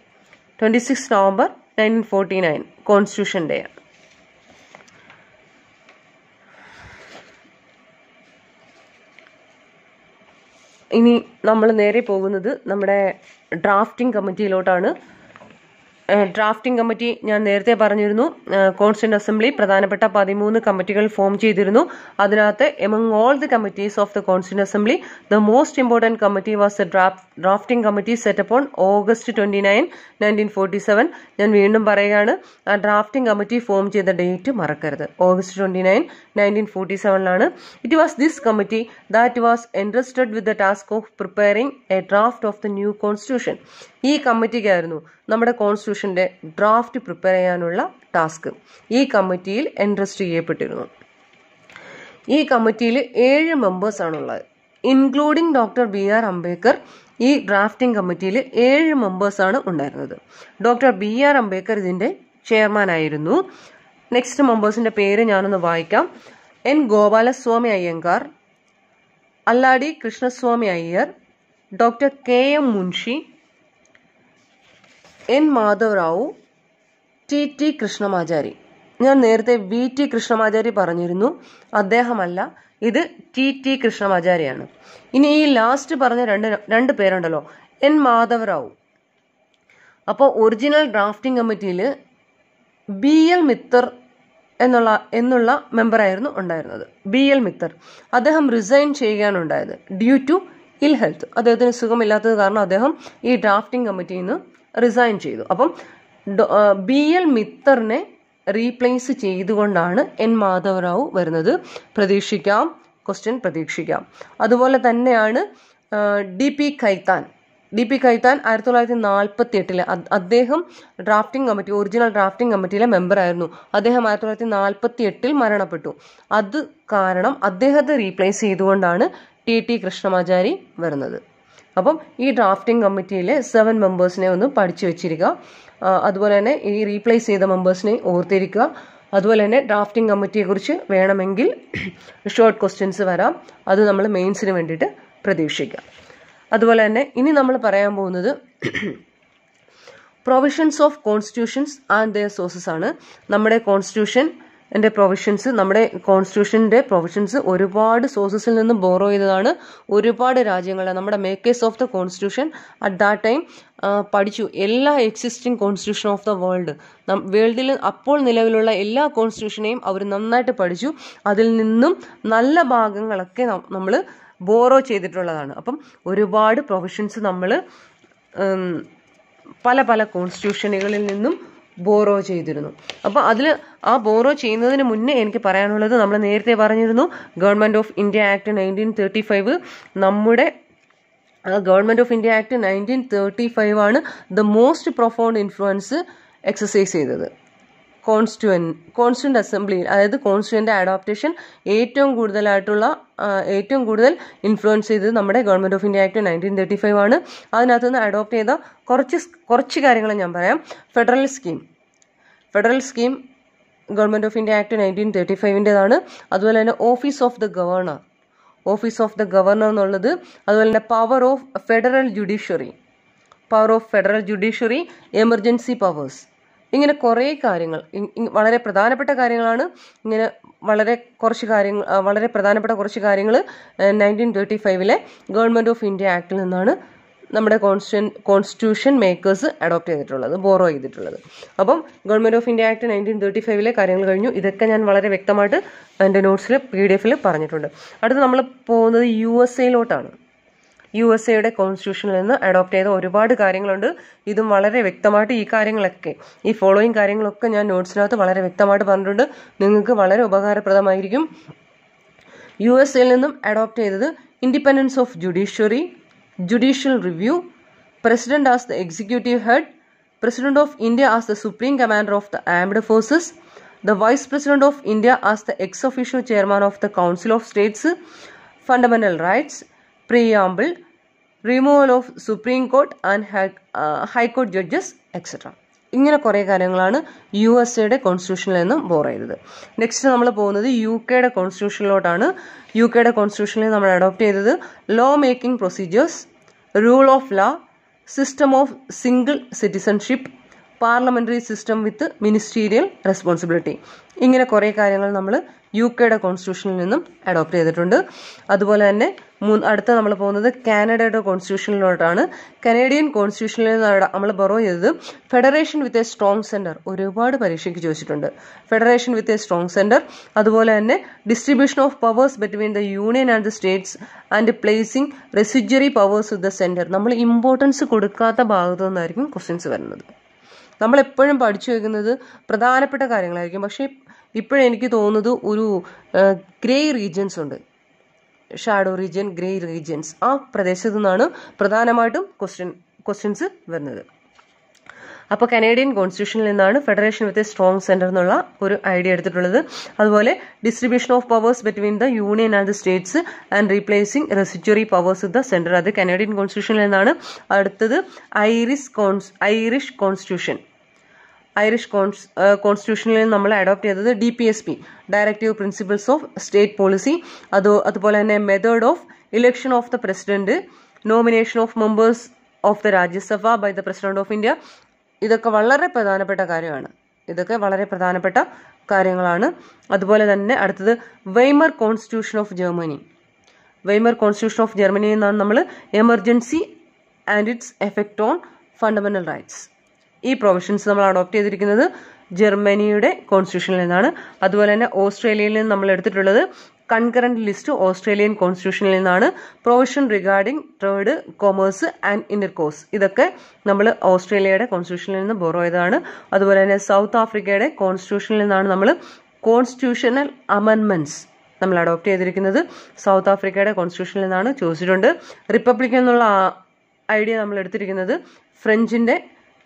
Twenty six November nineteen forty nine constitution day ആണ്. ഇനി നമ്മൾ നേരെ പോകുന്നത് നമ്മുടെ ഡ്രാഫ്റ്റിംഗ് കമ്മിറ്റിയിലോട്ടാണ്. ഡ്രാഫ്റ്റിംഗ് കമ്മിറ്റി ഞാൻ നേരത്തെ പറഞ്ഞിരുന്നു. കോൺസ്റ്റന്റ് അസംബ്ലി പ്രധാനപ്പെട്ട പതിമൂന്ന് കമ്മിറ്റികൾ ഫോം ചെയ്തിരുന്നു. അതിനകത്ത് among all the committees of the constituent assembly the most important committee was the drafting committee set upon August twenty nine nineteen forty seven ഞാൻ വീണ്ടും പറയുകയാണ് ആ ഡ്രാഫ്റ്റിംഗ് കമ്മിറ്റി ഫോം ചെയ്ത ഡേറ്റ് മറക്കരുത്. August twenty nine nineteen forty സെവനിലാണ് it was this committee that was entrusted with the task of preparing a draft of the new constitution ഈ കമ്മിറ്റിക്കായിരുന്നു നമ്മുടെ കോൺസ്റ്റിറ്റ്യൂഷന്റെ ഡ്രാഫ്റ്റ് പ്രിപ്പയർ ചെയ്യാനുള്ള ടാസ്ക് ഈ കമ്മിറ്റിയിൽ എൻട്രസ്റ്റ് ചെയ്യപ്പെട്ടിരുന്നു. ഈ കമ്മിറ്റിയിൽ ഏഴ് മെമ്പേഴ്സ് ആണുള്ളത്. Including doctor B R Ambedkar ഈ ഡ്രാഫ്റ്റിംഗ് കമ്മിറ്റിയിൽ ഏഴ് ആണ് ഉണ്ടായിരുന്നത്. ഡോക്ടർ ബി ആർ അംബേദ്കർ ഇതിന്റെ ചെയർമാൻ ആയിരുന്നു. നെക്സ്റ്റ് മെമ്പേഴ്സിന്റെ പേര് ഞാനൊന്ന് വായിക്കാം. N Gopalaswamy Ayyangar Alladi Krishnaswamy Iyer doctor K M Munshi N Madhava Rao T T Krishnamachari. ഞാൻ നേരത്തെ വി ടി കൃഷ്ണമാചാരി പറഞ്ഞിരുന്നു. അദ്ദേഹമല്ല ഇത് ടി ടി കൃഷ്ണമാചാരിയാണ്. ഇനി ഈ ലാസ്റ്റ് പറഞ്ഞ രണ്ട് രണ്ട് പേരുണ്ടല്ലോ. എൻ മാധവറാവു. അപ്പോൾ ഒറിജിനൽ ഡ്രാഫ്റ്റിംഗ് കമ്മിറ്റിയിൽ ബി എൽ മിത്തർ എന്നുള്ള എന്നുള്ള മെമ്പറായിരുന്നു ഉണ്ടായിരുന്നത്. B L Mitter. അദ്ദേഹം റിസൈൻ ചെയ്യുകയാണ് ഉണ്ടായത്. ഡ്യൂ ടു ഇൽ ഹെൽത്ത് അദ്ദേഹത്തിന് സുഖമില്ലാത്തത് കാരണം അദ്ദേഹം ഈ ഡ്രാഫ്റ്റിംഗ് കമ്മിറ്റിയിൽ നിന്ന് റിസൈൻ ചെയ്തു. അപ്പം ബി എൽ മിത്തറിനെ റീപ്ലേസ് ചെയ്തുകൊണ്ടാണ് എൻ മാധവറാവു വരുന്നത്. പ്രതീക്ഷിക്കാം. ക്വസ്റ്റ്യൻ പ്രതീക്ഷിക്കാം. അതുപോലെ തന്നെയാണ് D P Khaitan D P Khaitan ആയിരത്തി തൊള്ളായിരത്തി നാൽപ്പത്തി എട്ടിലെ അദ്ദേഹം ഡ്രാഫ്റ്റിംഗ് കമ്മിറ്റി ഒറിജിനൽ ഡ്രാഫ്റ്റിംഗ് കമ്മിറ്റിയിലെ മെമ്പറായിരുന്നു അദ്ദേഹം ആയിരത്തി തൊള്ളായിരത്തി നാൽപ്പത്തി എട്ടിൽ മരണപ്പെട്ടു. അത് കാരണം അദ്ദേഹത്തെ റീപ്ലേസ് ചെയ്തുകൊണ്ടാണ് ടി ടി കൃഷ്ണമാചാരി വരുന്നത്. അപ്പം ഈ ഡ്രാഫ്റ്റിംഗ് കമ്മിറ്റിയിലെ സെവൻ മെമ്പേഴ്സിനെ ഒന്ന് പഠിച്ചു വെച്ചിരിക്കുക അതുപോലെ തന്നെ ഈ റീപ്ലേസ് ചെയ്ത മെമ്പേഴ്സിനെ ഓർത്തിരിക്കുക അതുപോലെ തന്നെ ഡ്രാഫ്റ്റിംഗ് കമ്മിറ്റിയെക്കുറിച്ച് വേണമെങ്കിൽ ഷോർട്ട് ക്വസ്റ്റ്യൻസ് വരാം. അത് നമ്മൾ മെയിൻസിന് വേണ്ടിയിട്ട് പ്രതീക്ഷിക്കാം. അതുപോലെ തന്നെ ഇനി നമ്മൾ പറയാൻ പോകുന്നത് provisions of constitutions and the sources ആണ്. നമ്മുടെ കോൺസ്റ്റിറ്റ്യൂഷൻ എന്റെ പ്രൊവിഷൻസ് നമ്മുടെ കോൺസ്റ്റിറ്റ്യൂഷന്റെ പ്രൊവിഷൻസ് ഒരുപാട് സോഴ്സസിൽ നിന്ന് ബോറോ ചെയ്തതാണ്. ഒരുപാട് രാജ്യങ്ങളെ നമ്മുടെ makers of the constitution at that time പഠിച്ചു. എല്ലാ existing constitution of the world വേൾഡിൽ അപ്പോൾ നിലവിലുള്ള എല്ലാ കോൺസ്റ്റിറ്റ്യൂഷനെയും അവർ നന്നായിട്ട് പഠിച്ചു. അതിൽ നിന്നും നല്ല ഭാഗങ്ങളൊക്കെ നമ്മൾ ബോറോ ചെയ്തിട്ടുള്ളതാണ്. അപ്പം ഒരുപാട് പ്രൊവിഷൻസ് നമ്മൾ പല പല കോൺസ്റ്റിറ്റ്യൂഷനുകളിൽ നിന്നും ബോറോ ചെയ്തിരുന്നു. അപ്പോൾ അതിൽ ആ ബോറോ ചെയ്യുന്നതിന് മുന്നേ എനിക്ക് പറയാനുള്ളത് നമ്മൾ നേരത്തെ പറഞ്ഞിരുന്നു government of India act nineteen thirty five നമ്മുടെ government of India act nineteen thirty five ആണ് the most profound influence exercise ചെയ്തത്. കോൺസ്റ്റുവൻ കോൺസ്റ്റുവന്റ് അസംബ്ലിയിൽ അതായത് കോൺസ്റ്റുവന്റ് അഡോപ്റ്റേഷൻ ഏറ്റവും കൂടുതലായിട്ടുള്ള ഏറ്റവും കൂടുതൽ ഇൻഫ്ലുവൻസ് ചെയ്തത് നമ്മുടെ government of India act nineteen thirty five ആണ്. അതിനകത്ത് നിന്ന് അഡോപ്റ്റ് ചെയ്ത കുറച്ച് കുറച്ച് കാര്യങ്ങൾ ഞാൻ പറയാം. Federal scheme federal scheme government of India act nineteen thirty ഫൈവിന്റെതാണ് അതുപോലെ തന്നെ office of the governor office of the governor എന്നുള്ളത് അതുപോലെ തന്നെ power of federal judiciary power of federal judiciary emergency powers ഇങ്ങനെ കുറേ കാര്യങ്ങൾ വളരെ പ്രധാനപ്പെട്ട കാര്യങ്ങളാണ്. ഇങ്ങനെ വളരെ കുറച്ച് കാര്യങ്ങൾ വളരെ പ്രധാനപ്പെട്ട കുറച്ച് കാര്യങ്ങൾ നയന്റീൻ തേർട്ടി ഫൈവിലെ ഗവൺമെന്റ് ഓഫ് ഇന്ത്യ ആക്ടിൽ നിന്നാണ് നമ്മുടെ കോൺസ്റ്റിറ്റ്യൂഷൻ കോൺസ്റ്റിറ്റ്യൂഷൻ മേക്കേഴ്സ് അഡോപ്റ്റ് ചെയ്തിട്ടുള്ളത് ബോറോ ചെയ്തിട്ടുള്ളത്. അപ്പം government of India act nineteen thirty ഫൈവിലെ കാര്യങ്ങൾ കഴിഞ്ഞു. ഇതൊക്കെ ഞാൻ വളരെ വ്യക്തമായിട്ട് എന്റെ നോട്ട്സിൽ പി ഡി എഫിൽ പറഞ്ഞിട്ടുണ്ട്. അടുത്ത് നമ്മൾ പോകുന്നത് യു എസ് എയിലോട്ടാണ്. യു എസ് എയുടെ കോൺസ്റ്റിറ്റ്യൂഷനിൽ നിന്ന് അഡോപ്റ്റ് ചെയ്ത ഒരുപാട് കാര്യങ്ങളുണ്ട്. ഇതും വളരെ വ്യക്തമായിട്ട് ഈ കാര്യങ്ങളൊക്കെ ഈ ഫോളോയിങ് കാര്യങ്ങളൊക്കെ ഞാൻ നോട്ട്സിനകത്ത് വളരെ വ്യക്തമായിട്ട് പറഞ്ഞിട്ടുണ്ട്. നിങ്ങൾക്ക് വളരെ ഉപകാരപ്രദമായിരിക്കും. യു എസ് എയിൽ നിന്നും അഡോപ്റ്റ് ചെയ്തത് independence of judiciary judicial review president as the executive head president of India as the supreme commander of the armed forces the vice president of India as the ex official chairman of the council of states fundamental rights preamble removal of supreme court and high court judges etcetera ഇങ്ങനെ കുറേ കാര്യങ്ങളാണ് U S എയുടെ കോൺസ്റ്റിറ്റ്യൂഷനിൽ നിന്നും bore ചെയ്തത്. Next നമ്മൾ പോകുന്നത് U കെയുടെ കോൺസ്റ്റിറ്റ്യൂഷനിലോട്ടാണ് U കെയുടെ കോൺസ്റ്റിറ്റ്യൂഷനിൽ നമ്മൾ അഡോപ്റ്റ് ചെയ്തത് law making procedures rule of law system of single citizenship parliamentary system with ministerial responsibility ഇങ്ങനെ കുറേ കാര്യങ്ങൾ നമ്മൾ യു കെയുടെ കോൺസ്റ്റിറ്റ്യൂഷനിൽ നിന്നും അഡോപ്റ്റ് ചെയ്തിട്ടുണ്ട്. അതുപോലെ തന്നെ അടുത്ത നമ്മൾ പോകുന്നത് കാനഡയുടെ കോൺസ്റ്റിറ്റ്യൂഷനിലോട്ടാണ് കനേഡിയൻ കോൺസ്റ്റിറ്റ്യൂഷനിൽ നമ്മൾ ബൊറോ ചെയ്തത്. Federation with a strong centre ഒരുപാട് പരീക്ഷയ്ക്ക് ചോദിച്ചിട്ടുണ്ട്. Federation with a strong centre അതുപോലെ തന്നെ distribution of powers between the union and the states and placing residuary powers with the centre നമ്മൾ ഇമ്പോർട്ടൻസ് കൊടുക്കാത്ത ഭാഗത്തു നിന്നായിരിക്കും ക്വസ്റ്റ്യൻസ് വരുന്നത്. നമ്മൾ എപ്പോഴും പഠിച്ചു വയ്ക്കുന്നത് പ്രധാനപ്പെട്ട കാര്യങ്ങളായിരിക്കും. പക്ഷേ ഇപ്പോഴെനിക്ക് തോന്നുന്നത് ഒരു ഗ്രേ റീജിയൻസ് ഉണ്ട്. ഷാഡോ റീജിയൻ ഗ്രേ റീജിയൻസ് ആ പ്രദേശത്തു നിന്നാണ് പ്രധാനമായിട്ടും ക്വസ്റ്റ്യൻ ക്വസ്റ്റ്യൻസ് വരുന്നത്. അപ്പോൾ കനേഡിയൻ കോൺസ്റ്റിറ്റ്യൂഷനിൽ നിന്നാണ് federation with a strong centre എന്നുള്ള ഒരു ഐഡിയ എടുത്തിട്ടുള്ളത്. അതുപോലെ distribution of powers between the union and the states and replacing residuary powers the centre. അത് കനേഡിയൻ കോൺസ്റ്റിറ്റ്യൂഷനിൽ നിന്നാണ് അടുത്തത് Irish cons Irish constitution. Irish cons കോൺസ്റ്റിറ്റ്യൂഷനിൽ നമ്മൾ അഡോപ്റ്റ് ചെയ്തത് D P S P directive principles of state policy അത് അതുപോലെ തന്നെ method of election of the president nomination of members of the Rajya Sabha by the president of India ഇതൊക്കെ വളരെ പ്രധാനപ്പെട്ട കാര്യമാണ്. ഇതൊക്കെ വളരെ പ്രധാനപ്പെട്ട കാര്യങ്ങളാണ്. അതുപോലെ തന്നെ അടുത്തത് Weimar constitution of Germany Weimar constitution of Germany എന്നാണ് നമ്മൾ emergency and its effect on fundamental rights ഈ പ്രൊവിഷൻസ് നമ്മൾ അഡോപ്റ്റ് ചെയ്തിരിക്കുന്നത് ജർമ്മനിയുടെ കോൺസ്റ്റിറ്റ്യൂഷനിൽ നിന്നാണ്. അതുപോലെ തന്നെ ഓസ്ട്രേലിയയിൽ നിന്ന് നമ്മൾ എടുത്തിട്ടുള്ളത് കൺകറന്റ് ലിസ്റ്റ് ഓസ്ട്രേലിയൻ കോൺസ്റ്റിറ്റ്യൂഷനിൽ നിന്നാണ്. Provision regarding trade commerce and intercourse ഇതൊക്കെ നമ്മൾ ഓസ്ട്രേലിയയുടെ കോൺസ്റ്റിറ്റ്യൂഷനിൽ നിന്ന് ബോറോ ചെയ്തതാണ്. അതുപോലെ തന്നെ സൗത്ത് ആഫ്രിക്കയുടെ കോൺസ്റ്റിറ്റ്യൂഷനിൽ നിന്നാണ് നമ്മൾ കോൺസ്റ്റിറ്റ്യൂഷണൽ അമെൻമെന്റ്സ് നമ്മൾ അഡോപ്റ്റ് ചെയ്തിരിക്കുന്നത്. സൗത്ത് ആഫ്രിക്കയുടെ കോൺസ്റ്റിറ്റ്യൂഷനിൽ നിന്നാണ് ചോദിച്ചിട്ടുണ്ട്. റിപ്പബ്ലിക് എന്നുള്ള ഐഡിയ നമ്മൾ എടുത്തിരിക്കുന്നത്. ഫ്രഞ്ചിന്റെ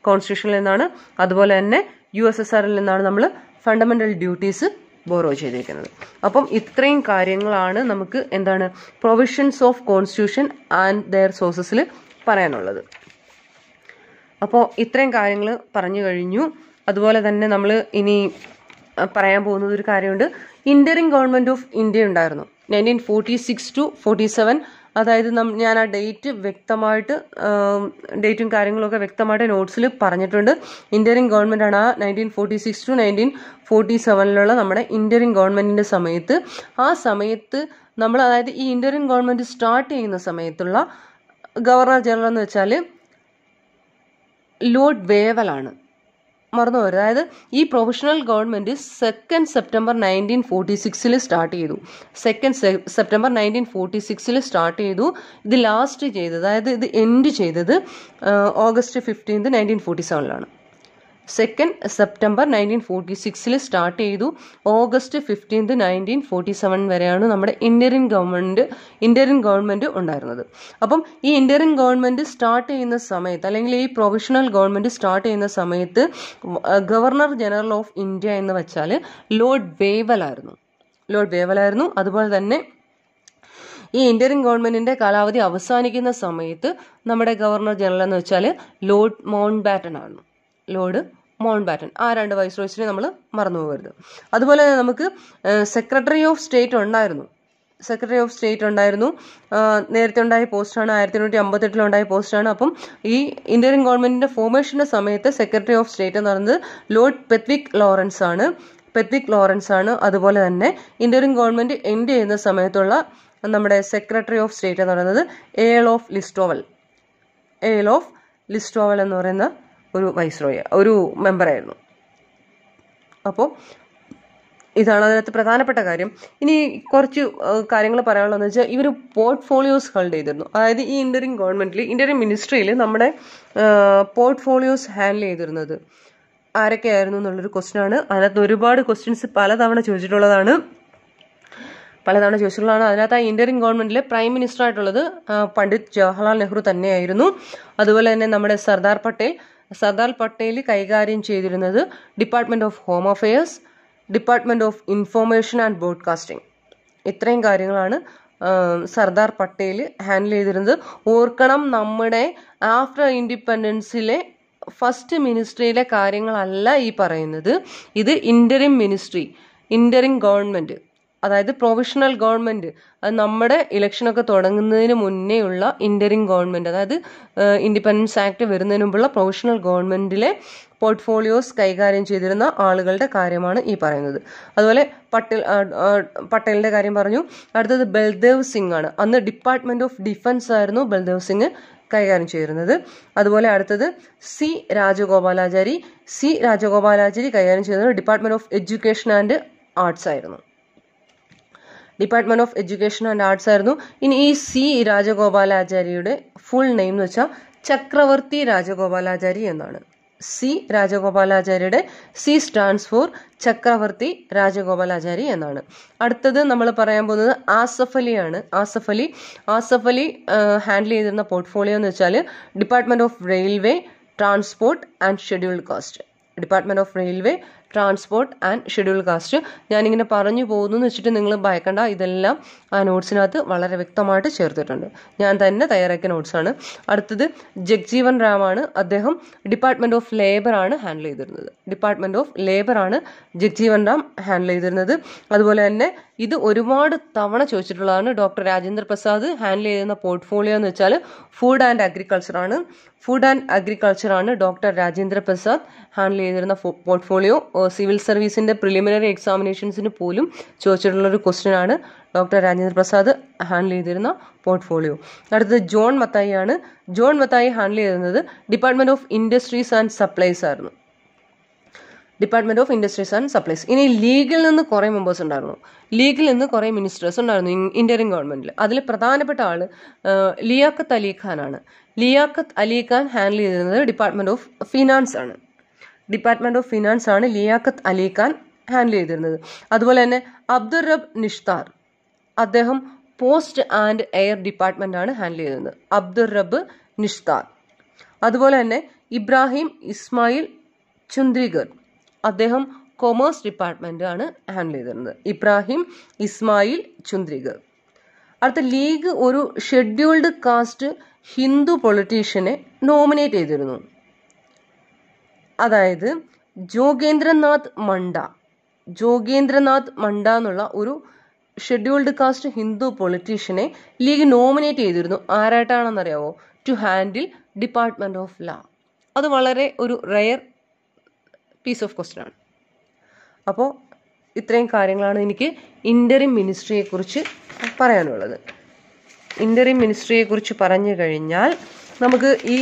കോൺസ്റ്റിറ്റ്യൂഷനിൽ നിന്നാണ് അതുപോലെ തന്നെ യു എസ് എസ് ആറിൽ നിന്നാണ് നമ്മൾ ഫണ്ടമെന്റൽ ഡ്യൂട്ടീസ് ബോറോ ചെയ്തിരിക്കുന്നത് അപ്പം ഇത്രയും കാര്യങ്ങളാണ് നമുക്ക് എന്താണ് provisions of constitution and their സോഴ്സസിൽ പറയാനുള്ളത്. അപ്പോൾ ഇത്രയും കാര്യങ്ങൾ പറഞ്ഞു കഴിഞ്ഞു. അതുപോലെ തന്നെ നമ്മൾ ഇനി പറയാൻ പോകുന്നത് ഒരു കാര്യമുണ്ട്. ഇന്ററിംഗ് ഗവൺമെന്റ് ഓഫ് ഇന്ത്യ ഉണ്ടായിരുന്നു. Nineteen forty six to forty seven അതായത് ഞാൻ ആ ഡേറ്റ് വ്യക്തമായിട്ട് ഡേറ്റും കാര്യങ്ങളൊക്കെ വ്യക്തമായിട്ട് നോട്ട്സിൽ പറഞ്ഞിട്ടുണ്ട്. ഇന്ത്യൻ ഗവൺമെന്റ് ആണ് ആ nineteen forty six to nineteen forty സെവനിലുള്ള നമ്മുടെ ഇന്ത്യൻ ഗവൺമെന്റിന്റെ സമയത്ത്. ആ സമയത്ത് നമ്മൾ അതായത് ഈ ഇന്ത്യൻ ഗവൺമെന്റ് സ്റ്റാർട്ട് ചെയ്യുന്ന സമയത്തുള്ള ഗവർണർ ജനറൽ എന്ന് വെച്ചാൽ ലോർഡ് വേവലാണ് മറന്നു പോകരുത് അതായത് ഈ provisional government second September nineteen forty സിക്സിൽ സ്റ്റാർട്ട് ചെയ്തു. സെക്കൻഡ് സെപ്റ്റംബർ നയന്റീൻ ഫോർട്ടി സിക്സിൽ സ്റ്റാർട്ട് ചെയ്തു. ഇത് ലാസ്റ്റ് ചെയ്തത് അതായത് ഇത് എൻഡ് ചെയ്തത് ഓഗസ്റ്റ് ഫിഫ്റ്റീൻത് നയന്റീൻ ഫോർട്ടി സെവനിലാണ് സെക്കൻഡ് സെപ്റ്റംബർ നയന്റീൻ ഫോർട്ടി സിക്സിൽ സ്റ്റാർട്ട് ചെയ്തു. August fifteenth nineteen forty seven വരെയാണ് നമ്മുടെ ഇന്ത്യൻ ഗവൺമെന്റ് ഇന്ത്യൻ ഗവൺമെന്റ് ഉണ്ടായിരുന്നത്. അപ്പം ഈ ഇന്ത്യൻ ഗവൺമെന്റ് സ്റ്റാർട്ട് ചെയ്യുന്ന സമയത്ത് അല്ലെങ്കിൽ ഈ പ്രൊവിഷണൽ ഗവൺമെന്റ് സ്റ്റാർട്ട് ചെയ്യുന്ന സമയത്ത് ഗവർണർ ജനറൽ ഓഫ് ഇന്ത്യ എന്ന് വെച്ചാൽ ലോർഡ് വേവലായിരുന്നു ലോർഡ് വേവലായിരുന്നു അതുപോലെ തന്നെ ഈ ഇന്ത്യൻ ഗവൺമെന്റിന്റെ കാലാവധി അവസാനിക്കുന്ന സമയത്ത് നമ്മുടെ ഗവർണർ ജനറൽ എന്ന് വെച്ചാൽ ലോർഡ് മൗണ്ട് ബാറ്റൺ ആണ്. ലോർഡ് മൗണ്ട് ബാറ്റൺ ആ രണ്ട് വൈസ്രോയ്സിനെ നമ്മൾ മറന്നുപോകരുത് അതുപോലെ തന്നെ നമുക്ക് സെക്രട്ടറി ഓഫ് സ്റ്റേറ്റ് ഉണ്ടായിരുന്നു. സെക്രട്ടറി ഓഫ് സ്റ്റേറ്റ് ഉണ്ടായിരുന്നു. നേരത്തെ ഉണ്ടായ പോസ്റ്റാണ് ആയിരത്തി എണ്ണൂറ്റി അമ്പത്തെട്ടിൽ ഉണ്ടായ പോസ്റ്റാണ് അപ്പം ഈ ഇന്ത്യൻ ഗവൺമെന്റിന്റെ ഫോർമേഷന്റെ സമയത്ത് സെക്രട്ടറി ഓഫ് സ്റ്റേറ്റ് എന്ന് പറയുന്നത് ലോർഡ് പെത്വിക് ലോറൻസ് ആണ്. പെത്വിക് ലോറൻസ് ആണ്. അതുപോലെ തന്നെ ഇന്ത്യൻ ഗവൺമെന്റ് എൻഡ് ചെയ്യുന്ന സമയത്തുള്ള നമ്മുടെ സെക്രട്ടറി ഓഫ് സ്റ്റേറ്റ് എന്ന് പറയുന്നത് Earl of Listowel Earl of Listowel എന്ന് പറയുന്ന ഒരു വൈസ്രോയ ഒരു മെമ്പറായിരുന്നു അപ്പോൾ ഇതാണ് അതിനകത്ത് പ്രധാനപ്പെട്ട കാര്യം. ഇനി കുറച്ച് കാര്യങ്ങൾ പറയാനുള്ളതെന്ന് വെച്ചാൽ ഇവർ പോർട്ട്ഫോളിയോസ് ഹോൾഡ് ചെയ്തിരുന്നു. അതായത് ഈ ഇന്ത്യൻ ഗവൺമെന്റിൽ ഇന്ത്യൻ മിനിസ്ട്രിയിൽ നമ്മുടെ പോർട്ട്ഫോളിയോസ് ഹാൻഡിൽ ചെയ്തിരുന്നത് ആരൊക്കെയായിരുന്നു എന്നുള്ളൊരു ക്വസ്റ്റ്യൻ ആണ്. അതിനകത്ത് ഒരുപാട് ക്വസ്റ്റ്യൻസ് പലതവണ ചോദിച്ചിട്ടുള്ളതാണ്. പലതവണ ചോദിച്ചിട്ടുള്ളതാണ്. അതിനകത്ത് ആ ഇന്ത്യൻ ഗവൺമെന്റിലെ പ്രൈം മിനിസ്റ്റർ ആയിട്ടുള്ളത് പണ്ഡിറ്റ് ജവഹർലാൽ നെഹ്റു തന്നെയായിരുന്നു. അതുപോലെ തന്നെ നമ്മുടെ സർദാർ പട്ടേൽ സർദാർ പട്ടേൽ കൈകാര്യം ചെയ്തിരുന്നത് department of home affairs department of information and broadcasting ഇത്രയും കാര്യങ്ങളാണ് സർദാർ പട്ടേൽ ഹാൻഡിൽ ചെയ്തിരുന്നത്. ഓർക്കണം നമ്മുടെ ആഫ്റ്റർ ഇൻഡിപെൻഡൻസിലെ ഫസ്റ്റ് മിനിസ്ട്രിയിലെ കാര്യങ്ങളല്ല ഈ പറയുന്നത്. ഇത് ഇന്ററിം മിനിസ്ട്രി ഇന്ററിം ഗവൺമെന്റ് അതായത് പ്രൊവിഷണൽ ഗവൺമെന്റ് അത് നമ്മുടെ ഇലക്ഷനൊക്കെ തുടങ്ങുന്നതിന് മുന്നേ ഉള്ള ഇന്ററിം ഗവൺമെന്റ് അതായത് ഇൻഡിപെൻഡൻസ് ആക്ട് വരുന്നതിന് മുമ്പുള്ള പ്രൊവിഷണൽ ഗവൺമെന്റിലെ പോർട്ട്ഫോളിയോസ് കൈകാര്യം ചെയ്തിരുന്ന ആളുകളുടെ കാര്യമാണ് ഈ പറയുന്നത്. അതുപോലെ പട്ടേൽ പട്ടേലിന്റെ കാര്യം പറഞ്ഞു. അടുത്തത് ബൽദേവ് സിംഗ് ആണ്. അന്ന് ഡിപ്പാർട്ട്മെന്റ് ഓഫ് ഡിഫൻസ് ആയിരുന്നു ബൽദേവ് സിംഗ് കൈകാര്യം ചെയ്തിരുന്നത്. അതുപോലെ അടുത്തത് സി രാജഗോപാലാചാരി. സി രാജഗോപാലാചാരി കൈകാര്യം ചെയ്തത് department of education and arts ആയിരുന്നു. Department of education and arts ആയിരുന്നു. ഇനി ഈ സി രാജഗോപാലാചാര്യയുടെ ഫുൾ നെയിം എന്ന് വെച്ചാൽ ചക്രവർത്തി രാജഗോപാലാചാരി എന്നാണ്. C രാജഗോപാലാചാര്യയുടെ C stands for Chakravarti Rajagopalachari എന്നാണ്. അടുത്തത് നമ്മൾ പറയാൻ പോകുന്നത് ആസഫ് അലിയാണ് ആസഫ് അലി ആസഫ് അലി ഹാൻഡിൽ ചെയ്തിരുന്ന പോർട്ട്ഫോളിയോ എന്ന് വെച്ചാൽ department of railway transport and scheduled caste department of railway transport and schedule caste. ഞാനിങ്ങനെ പറഞ്ഞു പോകുന്നു എന്ന് വെച്ചിട്ട് നിങ്ങൾ ഭയക്കണ്ട. ഇതെല്ലാം ആ നോട്ട്സിനകത്ത് വളരെ വ്യക്തമായിട്ട് ചേർത്തിട്ടുണ്ട്. ഞാൻ തന്നെ തയ്യാറാക്കിയ നോട്ട്സാണ്. അടുത്തത് ജഗ്ജീവൻ റാമാണ്. അദ്ദേഹം ഡിപ്പാർട്ട്മെന്റ് ഓഫ് ലേബർ ആണ് ഹാൻഡിൽ ചെയ്തിരുന്നത്. ഡിപ്പാർട്ട്മെന്റ് ഓഫ് ലേബർ ആണ് ജഗ്ജീവൻ റാം ഹാൻഡിൽ ചെയ്തിരുന്നത്. അതുപോലെ തന്നെ ഇത് ഒരുപാട് തവണ ചോദിച്ചിട്ടുള്ളതാണ് ഡോക്ടർ രാജേന്ദ്ര പ്രസാദ് ഹാൻഡിൽ ചെയ്യുന്ന പോർട്ട്ഫോളിയോ എന്ന് വെച്ചാൽ ഫുഡ് ആൻഡ് അഗ്രികൾച്ചർ ആണ്. ഫുഡ് ആൻഡ് അഗ്രികൾച്ചർ ആണ് ഡോക്ടർ രാജേന്ദ്ര പ്രസാദ് ഹാൻഡിൽ ചെയ്തിരുന്ന പോർട്ട്ഫോളിയോ. സിവിൽ സർവീസിന്റെ പ്രിലിമിനറി എക്സാമിനേഷൻസിന് പോലും ചോദിച്ചിട്ടുള്ള ഒരു ക്വസ്റ്റ്യൻ ആണ് ഡോക്ടർ രാജേന്ദ്ര പ്രസാദ് ഹാൻഡിൽ ചെയ്തിരുന്ന പോർട്ട്ഫോളിയോ അടുത്തത് ജോൺ മത്തായി ആണ് ജോൺ മത്തായി ഹാൻഡിൽ ചെയ്തിരുന്നത് department of industries and supplies ആയിരുന്നു. Department of industries and supplies ഇനി ലീഗിൽ നിന്ന് കുറേ മെമ്പേഴ്സ് ഉണ്ടായിരുന്നു. ലീഗിൽ നിന്ന് കുറേ മിനിസ്റ്റേഴ്സ് ഉണ്ടായിരുന്നു ഇന്ത്യൻ ഗവൺമെന്റിൽ അതിൽ പ്രധാനപ്പെട്ട ആൾ ലിയാഖത്ത് അലി ആണ് ലിയാഖത്ത് അലി ഖാൻ ഹാൻഡിൽ ചെയ്തിരുന്നത് ഡിപ്പാർട്ട്മെന്റ് ഓഫ് ഫിനാൻസ് ആണ്. ഡിപ്പാർട്ട്മെന്റ് ഓഫ് ഫിനാൻസ് ആണ് ലിയാഖത്ത് അലി ഖാൻ ഹാൻഡിൽ ചെയ്തിരുന്നത്. അതുപോലെ തന്നെ അബ്ദുർ റബ് നിഷ്താർ അദ്ദേഹം പോസ്റ്റ് ആൻഡ് എയർ ഡിപ്പാർട്ട്മെന്റ് ആണ് ഹാൻഡിൽ ചെയ്തിരുന്നത്. അബ്ദുർ റബ് നിഷ്താർ. അതുപോലെ തന്നെ ഇബ്രാഹിം ഇസ്മായിൽ ചുന്ദ്രിഗർ അദ്ദേഹം കൊമേഴ്സ് ഡിപ്പാർട്ട്മെന്റ് ആണ് ഹാൻഡിൽ ചെയ്തിരുന്നത്. ഇബ്രാഹിം ഇസ്മായിൽ ചുന്ദ്രിഗർ അടുത്ത ലീഗ് ഒരു ഷെഡ്യൂൾഡ് കാസ്റ്റ് ഹിന്ദു പൊളിറ്റീഷ്യനെ നോമിനേറ്റ് ചെയ്തിരുന്നു. അതായത് ജോഗേന്ദ്രനാഥ് മണ്ട ജോഗേന്ദ്രനാഥ് മണ്ട എന്നുള്ള ഒരു ഷെഡ്യൂൾഡ് കാസ്റ്റ് ഹിന്ദു പൊളിറ്റീഷ്യനെ ലീഗ് നോമിനേറ്റ് ചെയ്തിരുന്നു. ആരായിട്ടാണെന്നറിയാവോ? To handle department of law അത് വളരെ ഒരു റയർ പീസ് ഓഫ് ക്വസ്റ്റ്യൻ ആണ്. അപ്പോൾ ഇത്രയും കാര്യങ്ങളാണ് എനിക്ക് ഇന്ററിം മിനിസ്ട്രിയെക്കുറിച്ച് പറയാനുള്ളത്. ഇന്ററിം മിനിസ്ട്രിയെക്കുറിച്ച് പറഞ്ഞു കഴിഞ്ഞാൽ നമുക്ക് ഈ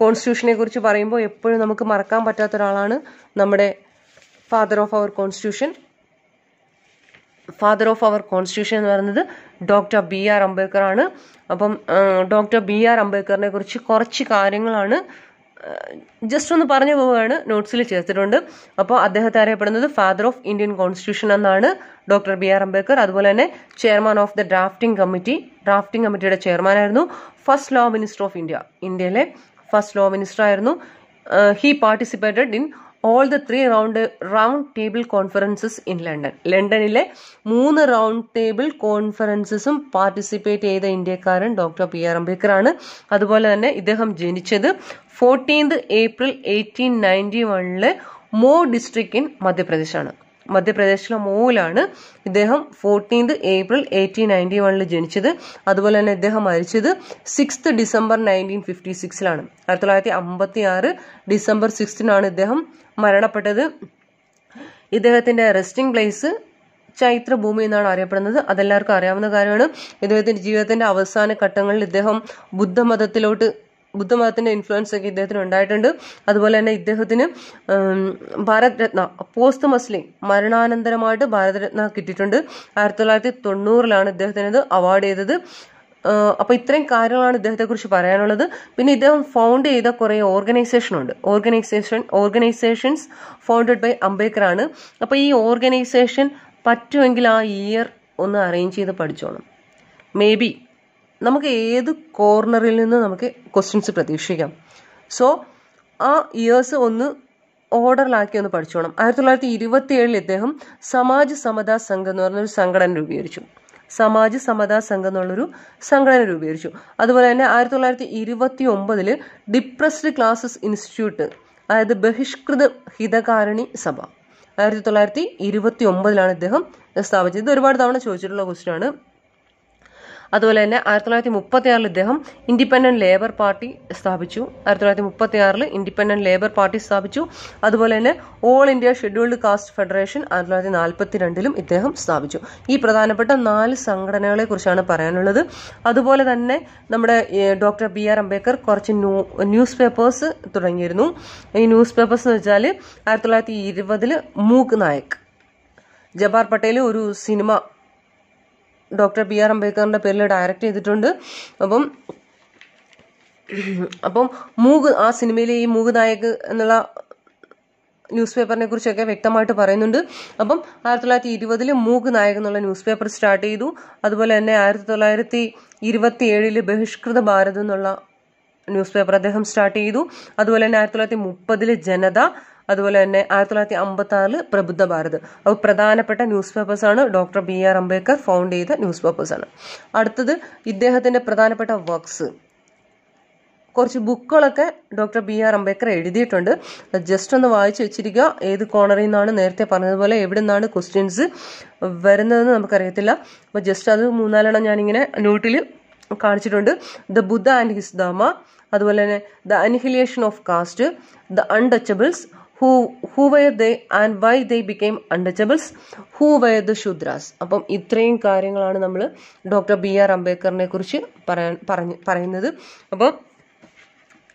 കോൺസ്റ്റിറ്റ്യൂഷനെ കുറിച്ച് പറയുമ്പോൾ എപ്പോഴും നമുക്ക് മറക്കാൻ പറ്റാത്ത ഒരാളാണ് നമ്മുടെ father of our constitution. Father of our constitution എന്ന് പറയുന്നത് ഡോക്ടർ ബി ആർ അംബേദ്കർ ആണ് അപ്പം ഡോക്ടർ ബി ആർ അംബേദ്കറിനെ കുറിച്ച് കുറച്ച് കാര്യങ്ങളാണ് ജസ്റ്റ് ഒന്ന് പറഞ്ഞു പോവുകയാണ് നോട്ട്സിൽ ചേർത്തിട്ടുണ്ട്. അപ്പോൾ അദ്ദേഹത്തെ അറിയപ്പെടുന്നത് ഫാദർ ഓഫ് ഇന്ത്യൻ കോൺസ്റ്റിറ്റ്യൂഷൻ എന്നാണ് ഡോക്ടർ ബി ആർ അംബേദ്കർ. അതുപോലെ തന്നെ chairman of the drafting committee drafting കമ്മിറ്റിയുടെ ചെയർമാനായിരുന്നു first law minister of India ഇന്ത്യയിലെ ഫസ്റ്റ് ലോ മിനിസ്റ്റർ ആയിരുന്നു he participated in all the three round round table conferences in London ലണ്ടനിലെ മൂന്ന് round table കോൺഫറൻസസും participate ചെയ്ത ഇന്ത്യക്കാരൻ doctor P R Ambedkar ആണ് അതുപോലെ തന്നെ ഇദ്ദേഹം ജനിച്ചത് ഫോർട്ടീൻത് ഏപ്രിൽ എയ്റ്റീൻ നയന്റി വണ്ണിലെ മോ ഡിസ്ട്രിക്ട് ഇൻ മധ്യപ്രദേശാണ്. മധ്യപ്രദേശിലെ മൂലാണ് ഇദ്ദേഹം ഫോർട്ടീൻത് ഏപ്രിൽ എയ്റ്റീൻ നയന്റി വണ്ണിൽ ജനിച്ചത്. അതുപോലെ തന്നെ ഇദ്ദേഹം മരിച്ചത് സിക്സ്ത് ഡിസംബർ നയന്റീൻ ഫിഫ്റ്റി സിക്സിലാണ് ആയിരത്തി തൊള്ളായിരത്തി അമ്പത്തി ആറ് ഡിസംബർ സിക്സ്റ്റിനാണ് ഇദ്ദേഹം മരണപ്പെട്ടത്. ഇദ്ദേഹത്തിന്റെ റെസ്റ്റിംഗ് പ്ലേസ് ചൈത്രഭൂമി എന്നാണ് അറിയപ്പെടുന്നത്. അതെല്ലാവർക്കും അറിയാവുന്ന കാര്യമാണ്. ഇദ്ദേഹത്തിന്റെ ജീവിതത്തിന്റെ അവസാന ഘട്ടങ്ങളിൽ ഇദ്ദേഹം ബുദ്ധമതത്തിലോട്ട് ബുദ്ധമതത്തിന്റെ ഇൻഫ്ലുവൻസ് ഒക്കെ ഇദ്ദേഹത്തിന് ഉണ്ടായിട്ടുണ്ട്. അതുപോലെ തന്നെ ഇദ്ദേഹത്തിന് ഭാരത് രത്ന പോസ്റ്റ് മസ്ലിം മരണാനന്തരമായിട്ട് ഭാരതരത്ന കിട്ടിയിട്ടുണ്ട്. ആയിരത്തി തൊള്ളായിരത്തി തൊണ്ണൂറിലാണ് ഇത് അവാർഡ് ചെയ്തത് അപ്പൊ ഇത്രയും കാര്യങ്ങളാണ് ഇദ്ദേഹത്തെ കുറിച്ച് പറയാനുള്ളത്. പിന്നെ ഇദ്ദേഹം ഫൗണ്ട് ചെയ്ത കുറെ ഓർഗനൈസേഷൻ ഉണ്ട്. Organization organizations founded by Ambedkar ആണ്. അപ്പൊ ഈ ഓർഗനൈസേഷൻ പറ്റുമെങ്കിൽ ആ ഇയർ ഒന്ന് അറേഞ്ച് ചെയ്ത് പഠിച്ചോണം. മേ ബി നമുക്ക് ഏത് കോർണറിൽ നിന്ന് നമുക്ക് ക്വസ്റ്റ്യൻസ് പ്രതീക്ഷിക്കാം. സോ ആ ഇയേഴ്സ് ഒന്ന് ഓർഡറിലാക്കി ഒന്ന് പഠിച്ചോണം. ആയിരത്തി തൊള്ളായിരത്തി ഇരുപത്തി ഏഴിൽ ഇദ്ദേഹം സമാജ് സമതാ സംഘം എന്ന് പറഞ്ഞൊരു സംഘടന രൂപീകരിച്ചു. സമാജ് സമതാ സംഘം എന്നുള്ളൊരു സംഘടന രൂപീകരിച്ചു. അതുപോലെ തന്നെ ആയിരത്തി തൊള്ളായിരത്തി ഇരുപത്തി ഒമ്പതിൽ ഡിപ്രസ്ഡ് ക്ലാസസ് ഇൻസ്റ്റിറ്റ്യൂട്ട് അതായത് ബഹിഷ്കൃത ഹിതകാരണി സഭ. ആയിരത്തി തൊള്ളായിരത്തി ഇരുപത്തി ഒമ്പതിലാണ് ഇദ്ദേഹം സ്ഥാപിച്ചത്. ഇത് ഒരുപാട് തവണ ചോദിച്ചിട്ടുള്ള ക്വസ്റ്റ്യൻ ആണ്. അതുപോലെ തന്നെ ആയിരത്തി തൊള്ളായിരത്തി മുപ്പത്തി ആറിൽ ഇദ്ദേഹം ഇൻഡിപെൻഡന്റ് ലേബർ പാർട്ടി സ്ഥാപിച്ചു. ആയിരത്തി തൊള്ളായിരത്തി മുപ്പത്തി ആറിൽ ഇൻഡിപെൻഡന്റ് ലേബർ പാർട്ടി സ്ഥാപിച്ചു. അതുപോലെ തന്നെ all India scheduled caste federation ആയിരത്തി തൊള്ളായിരത്തി നാൽപ്പത്തി രണ്ടിലും ഇദ്ദേഹം സ്ഥാപിച്ചു. ഈ പ്രധാനപ്പെട്ട നാല് സംഘടനകളെ കുറിച്ചാണ് പറയാനുള്ളത്. അതുപോലെ തന്നെ നമ്മുടെ ഡോക്ടർ ബി ആർ അംബേദ്കർ കുറച്ച് ന്യൂസ് പേപ്പേഴ്സ് തുടങ്ങിയിരുന്നു. ഈ ന്യൂസ് പേപ്പേഴ്സ് എന്ന് വെച്ചാൽ ആയിരത്തി തൊള്ളായിരത്തി ഇരുപതിൽ മൂക്ക് നായക്. ജബാർ പട്ടേൽ ഒരു സിനിമ ഡോക്ടർ ബി ആർ അംബേദ്കറിന്റെ പേരിൽ ഡയറക്റ്റ് ചെയ്തിട്ടുണ്ട്. അപ്പം അപ്പം മൂഗ് ആ സിനിമയിലെ ഈ മൂഗ് നായക് എന്നുള്ള ന്യൂസ് പേപ്പറിനെ കുറിച്ചൊക്കെ വ്യക്തമായിട്ട് പറയുന്നുണ്ട്. അപ്പം ആയിരത്തി തൊള്ളായിരത്തി ഇരുപതിൽ മൂഗ് നായക് എന്നുള്ള ന്യൂസ് പേപ്പർ സ്റ്റാർട്ട് ചെയ്തു. അതുപോലെ തന്നെ ആയിരത്തി തൊള്ളായിരത്തി ഇരുപത്തി ഏഴിൽ ബഹിഷ്കൃത ഭാരത് എന്നുള്ള ന്യൂസ് പേപ്പർ അദ്ദേഹം സ്റ്റാർട്ട് ചെയ്തു. അതുപോലെ തന്നെ ആയിരത്തി തൊള്ളായിരത്തി മുപ്പതിൽ ജനത അതുപോലെ തന്നെ ആയിരത്തി തൊള്ളായിരത്തി അമ്പത്തി ആറിൽ പ്രബുദ്ധ ഭാരത് അപ്പോൾ പ്രധാനപ്പെട്ട news പേപ്പേഴ്സാണ് doctor B R Ambedkar found ചെയ്ത ന്യൂസ് പേപ്പേഴ്സാണ് അടുത്തത് ഇദ്ദേഹത്തിന്റെ പ്രധാനപ്പെട്ട വർക്ക്സ്. കുറച്ച് ബുക്കുകളൊക്കെ ഡോക്ടർ ബി ആർ അംബേദ്കർ എഴുതിയിട്ടുണ്ട്. ജസ്റ്റ് ഒന്ന് വായിച്ചു വെച്ചിരിക്കുക. ഏത് കോണറിൽ നിന്നാണ് നേരത്തെ പറഞ്ഞതുപോലെ എവിടെ നിന്നാണ് ക്വസ്റ്റ്യൻസ് വരുന്നതെന്ന് നമുക്കറിയത്തില്ല. അപ്പോൾ ജസ്റ്റ് അത് മൂന്നാലെണ്ണം ഞാനിങ്ങനെ നോട്ടിൽ കാണിച്ചിട്ടുണ്ട്. The Buddha and his Dhamma അതുപോലെ തന്നെ the annihilation of caste the untouchables who who were they and why they became untouchables who were the Shudras അപ്പം ഇത്രയും കാര്യങ്ങളാണ് നമ്മൾ ഡോക്ടർ ബി ആർ അംബേദ്കറിനെ കുറിച്ച് പറയാൻ പറഞ്ഞ് പറയുന്നത്. അപ്പോൾ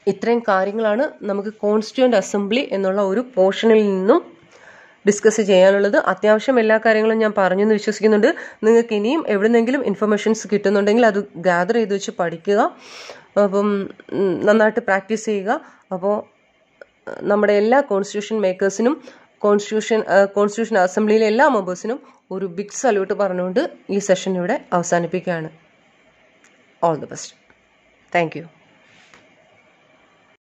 ഇത്രയും കാര്യങ്ങളാണ് നമുക്ക് കോൺസ്റ്റിറ്റ്യൂന്റ് അസംബ്ലി എന്നുള്ള ഒരു പോർഷനിൽ നിന്നും ഡിസ്കസ് ചെയ്യാനുള്ളത്. അത്യാവശ്യം എല്ലാ കാര്യങ്ങളും ഞാൻ പറഞ്ഞെന്ന് വിശ്വസിക്കുന്നുണ്ട്. നിങ്ങൾക്ക് ഇനിയും എവിടുന്നെങ്കിലും ഇൻഫർമേഷൻസ് കിട്ടുന്നുണ്ടെങ്കിൽ അത് ഗ്യാദർ ചെയ്ത് വെച്ച് പഠിക്കുക. അപ്പം നന്നായിട്ട് പ്രാക്ടീസ് ചെയ്യുക. അപ്പോൾ നമ്മുടെ എല്ലാ കോൺസ്റ്റിറ്റ്യൂഷൻ മേക്കേഴ്സിനും കോൺസ്റ്റിറ്റ്യൂഷൻ കോൺസ്റ്റിറ്റ്യൂഷൻ അസംബ്ലിയിലെ എല്ലാ മെമ്പേഴ്സിനും ഒരു ബിഗ് സല്യൂട്ട് പറഞ്ഞുകൊണ്ട് ഈ സെഷൻ ഇവിടെ അവസാനിപ്പിക്കുകയാണ്. All the best thank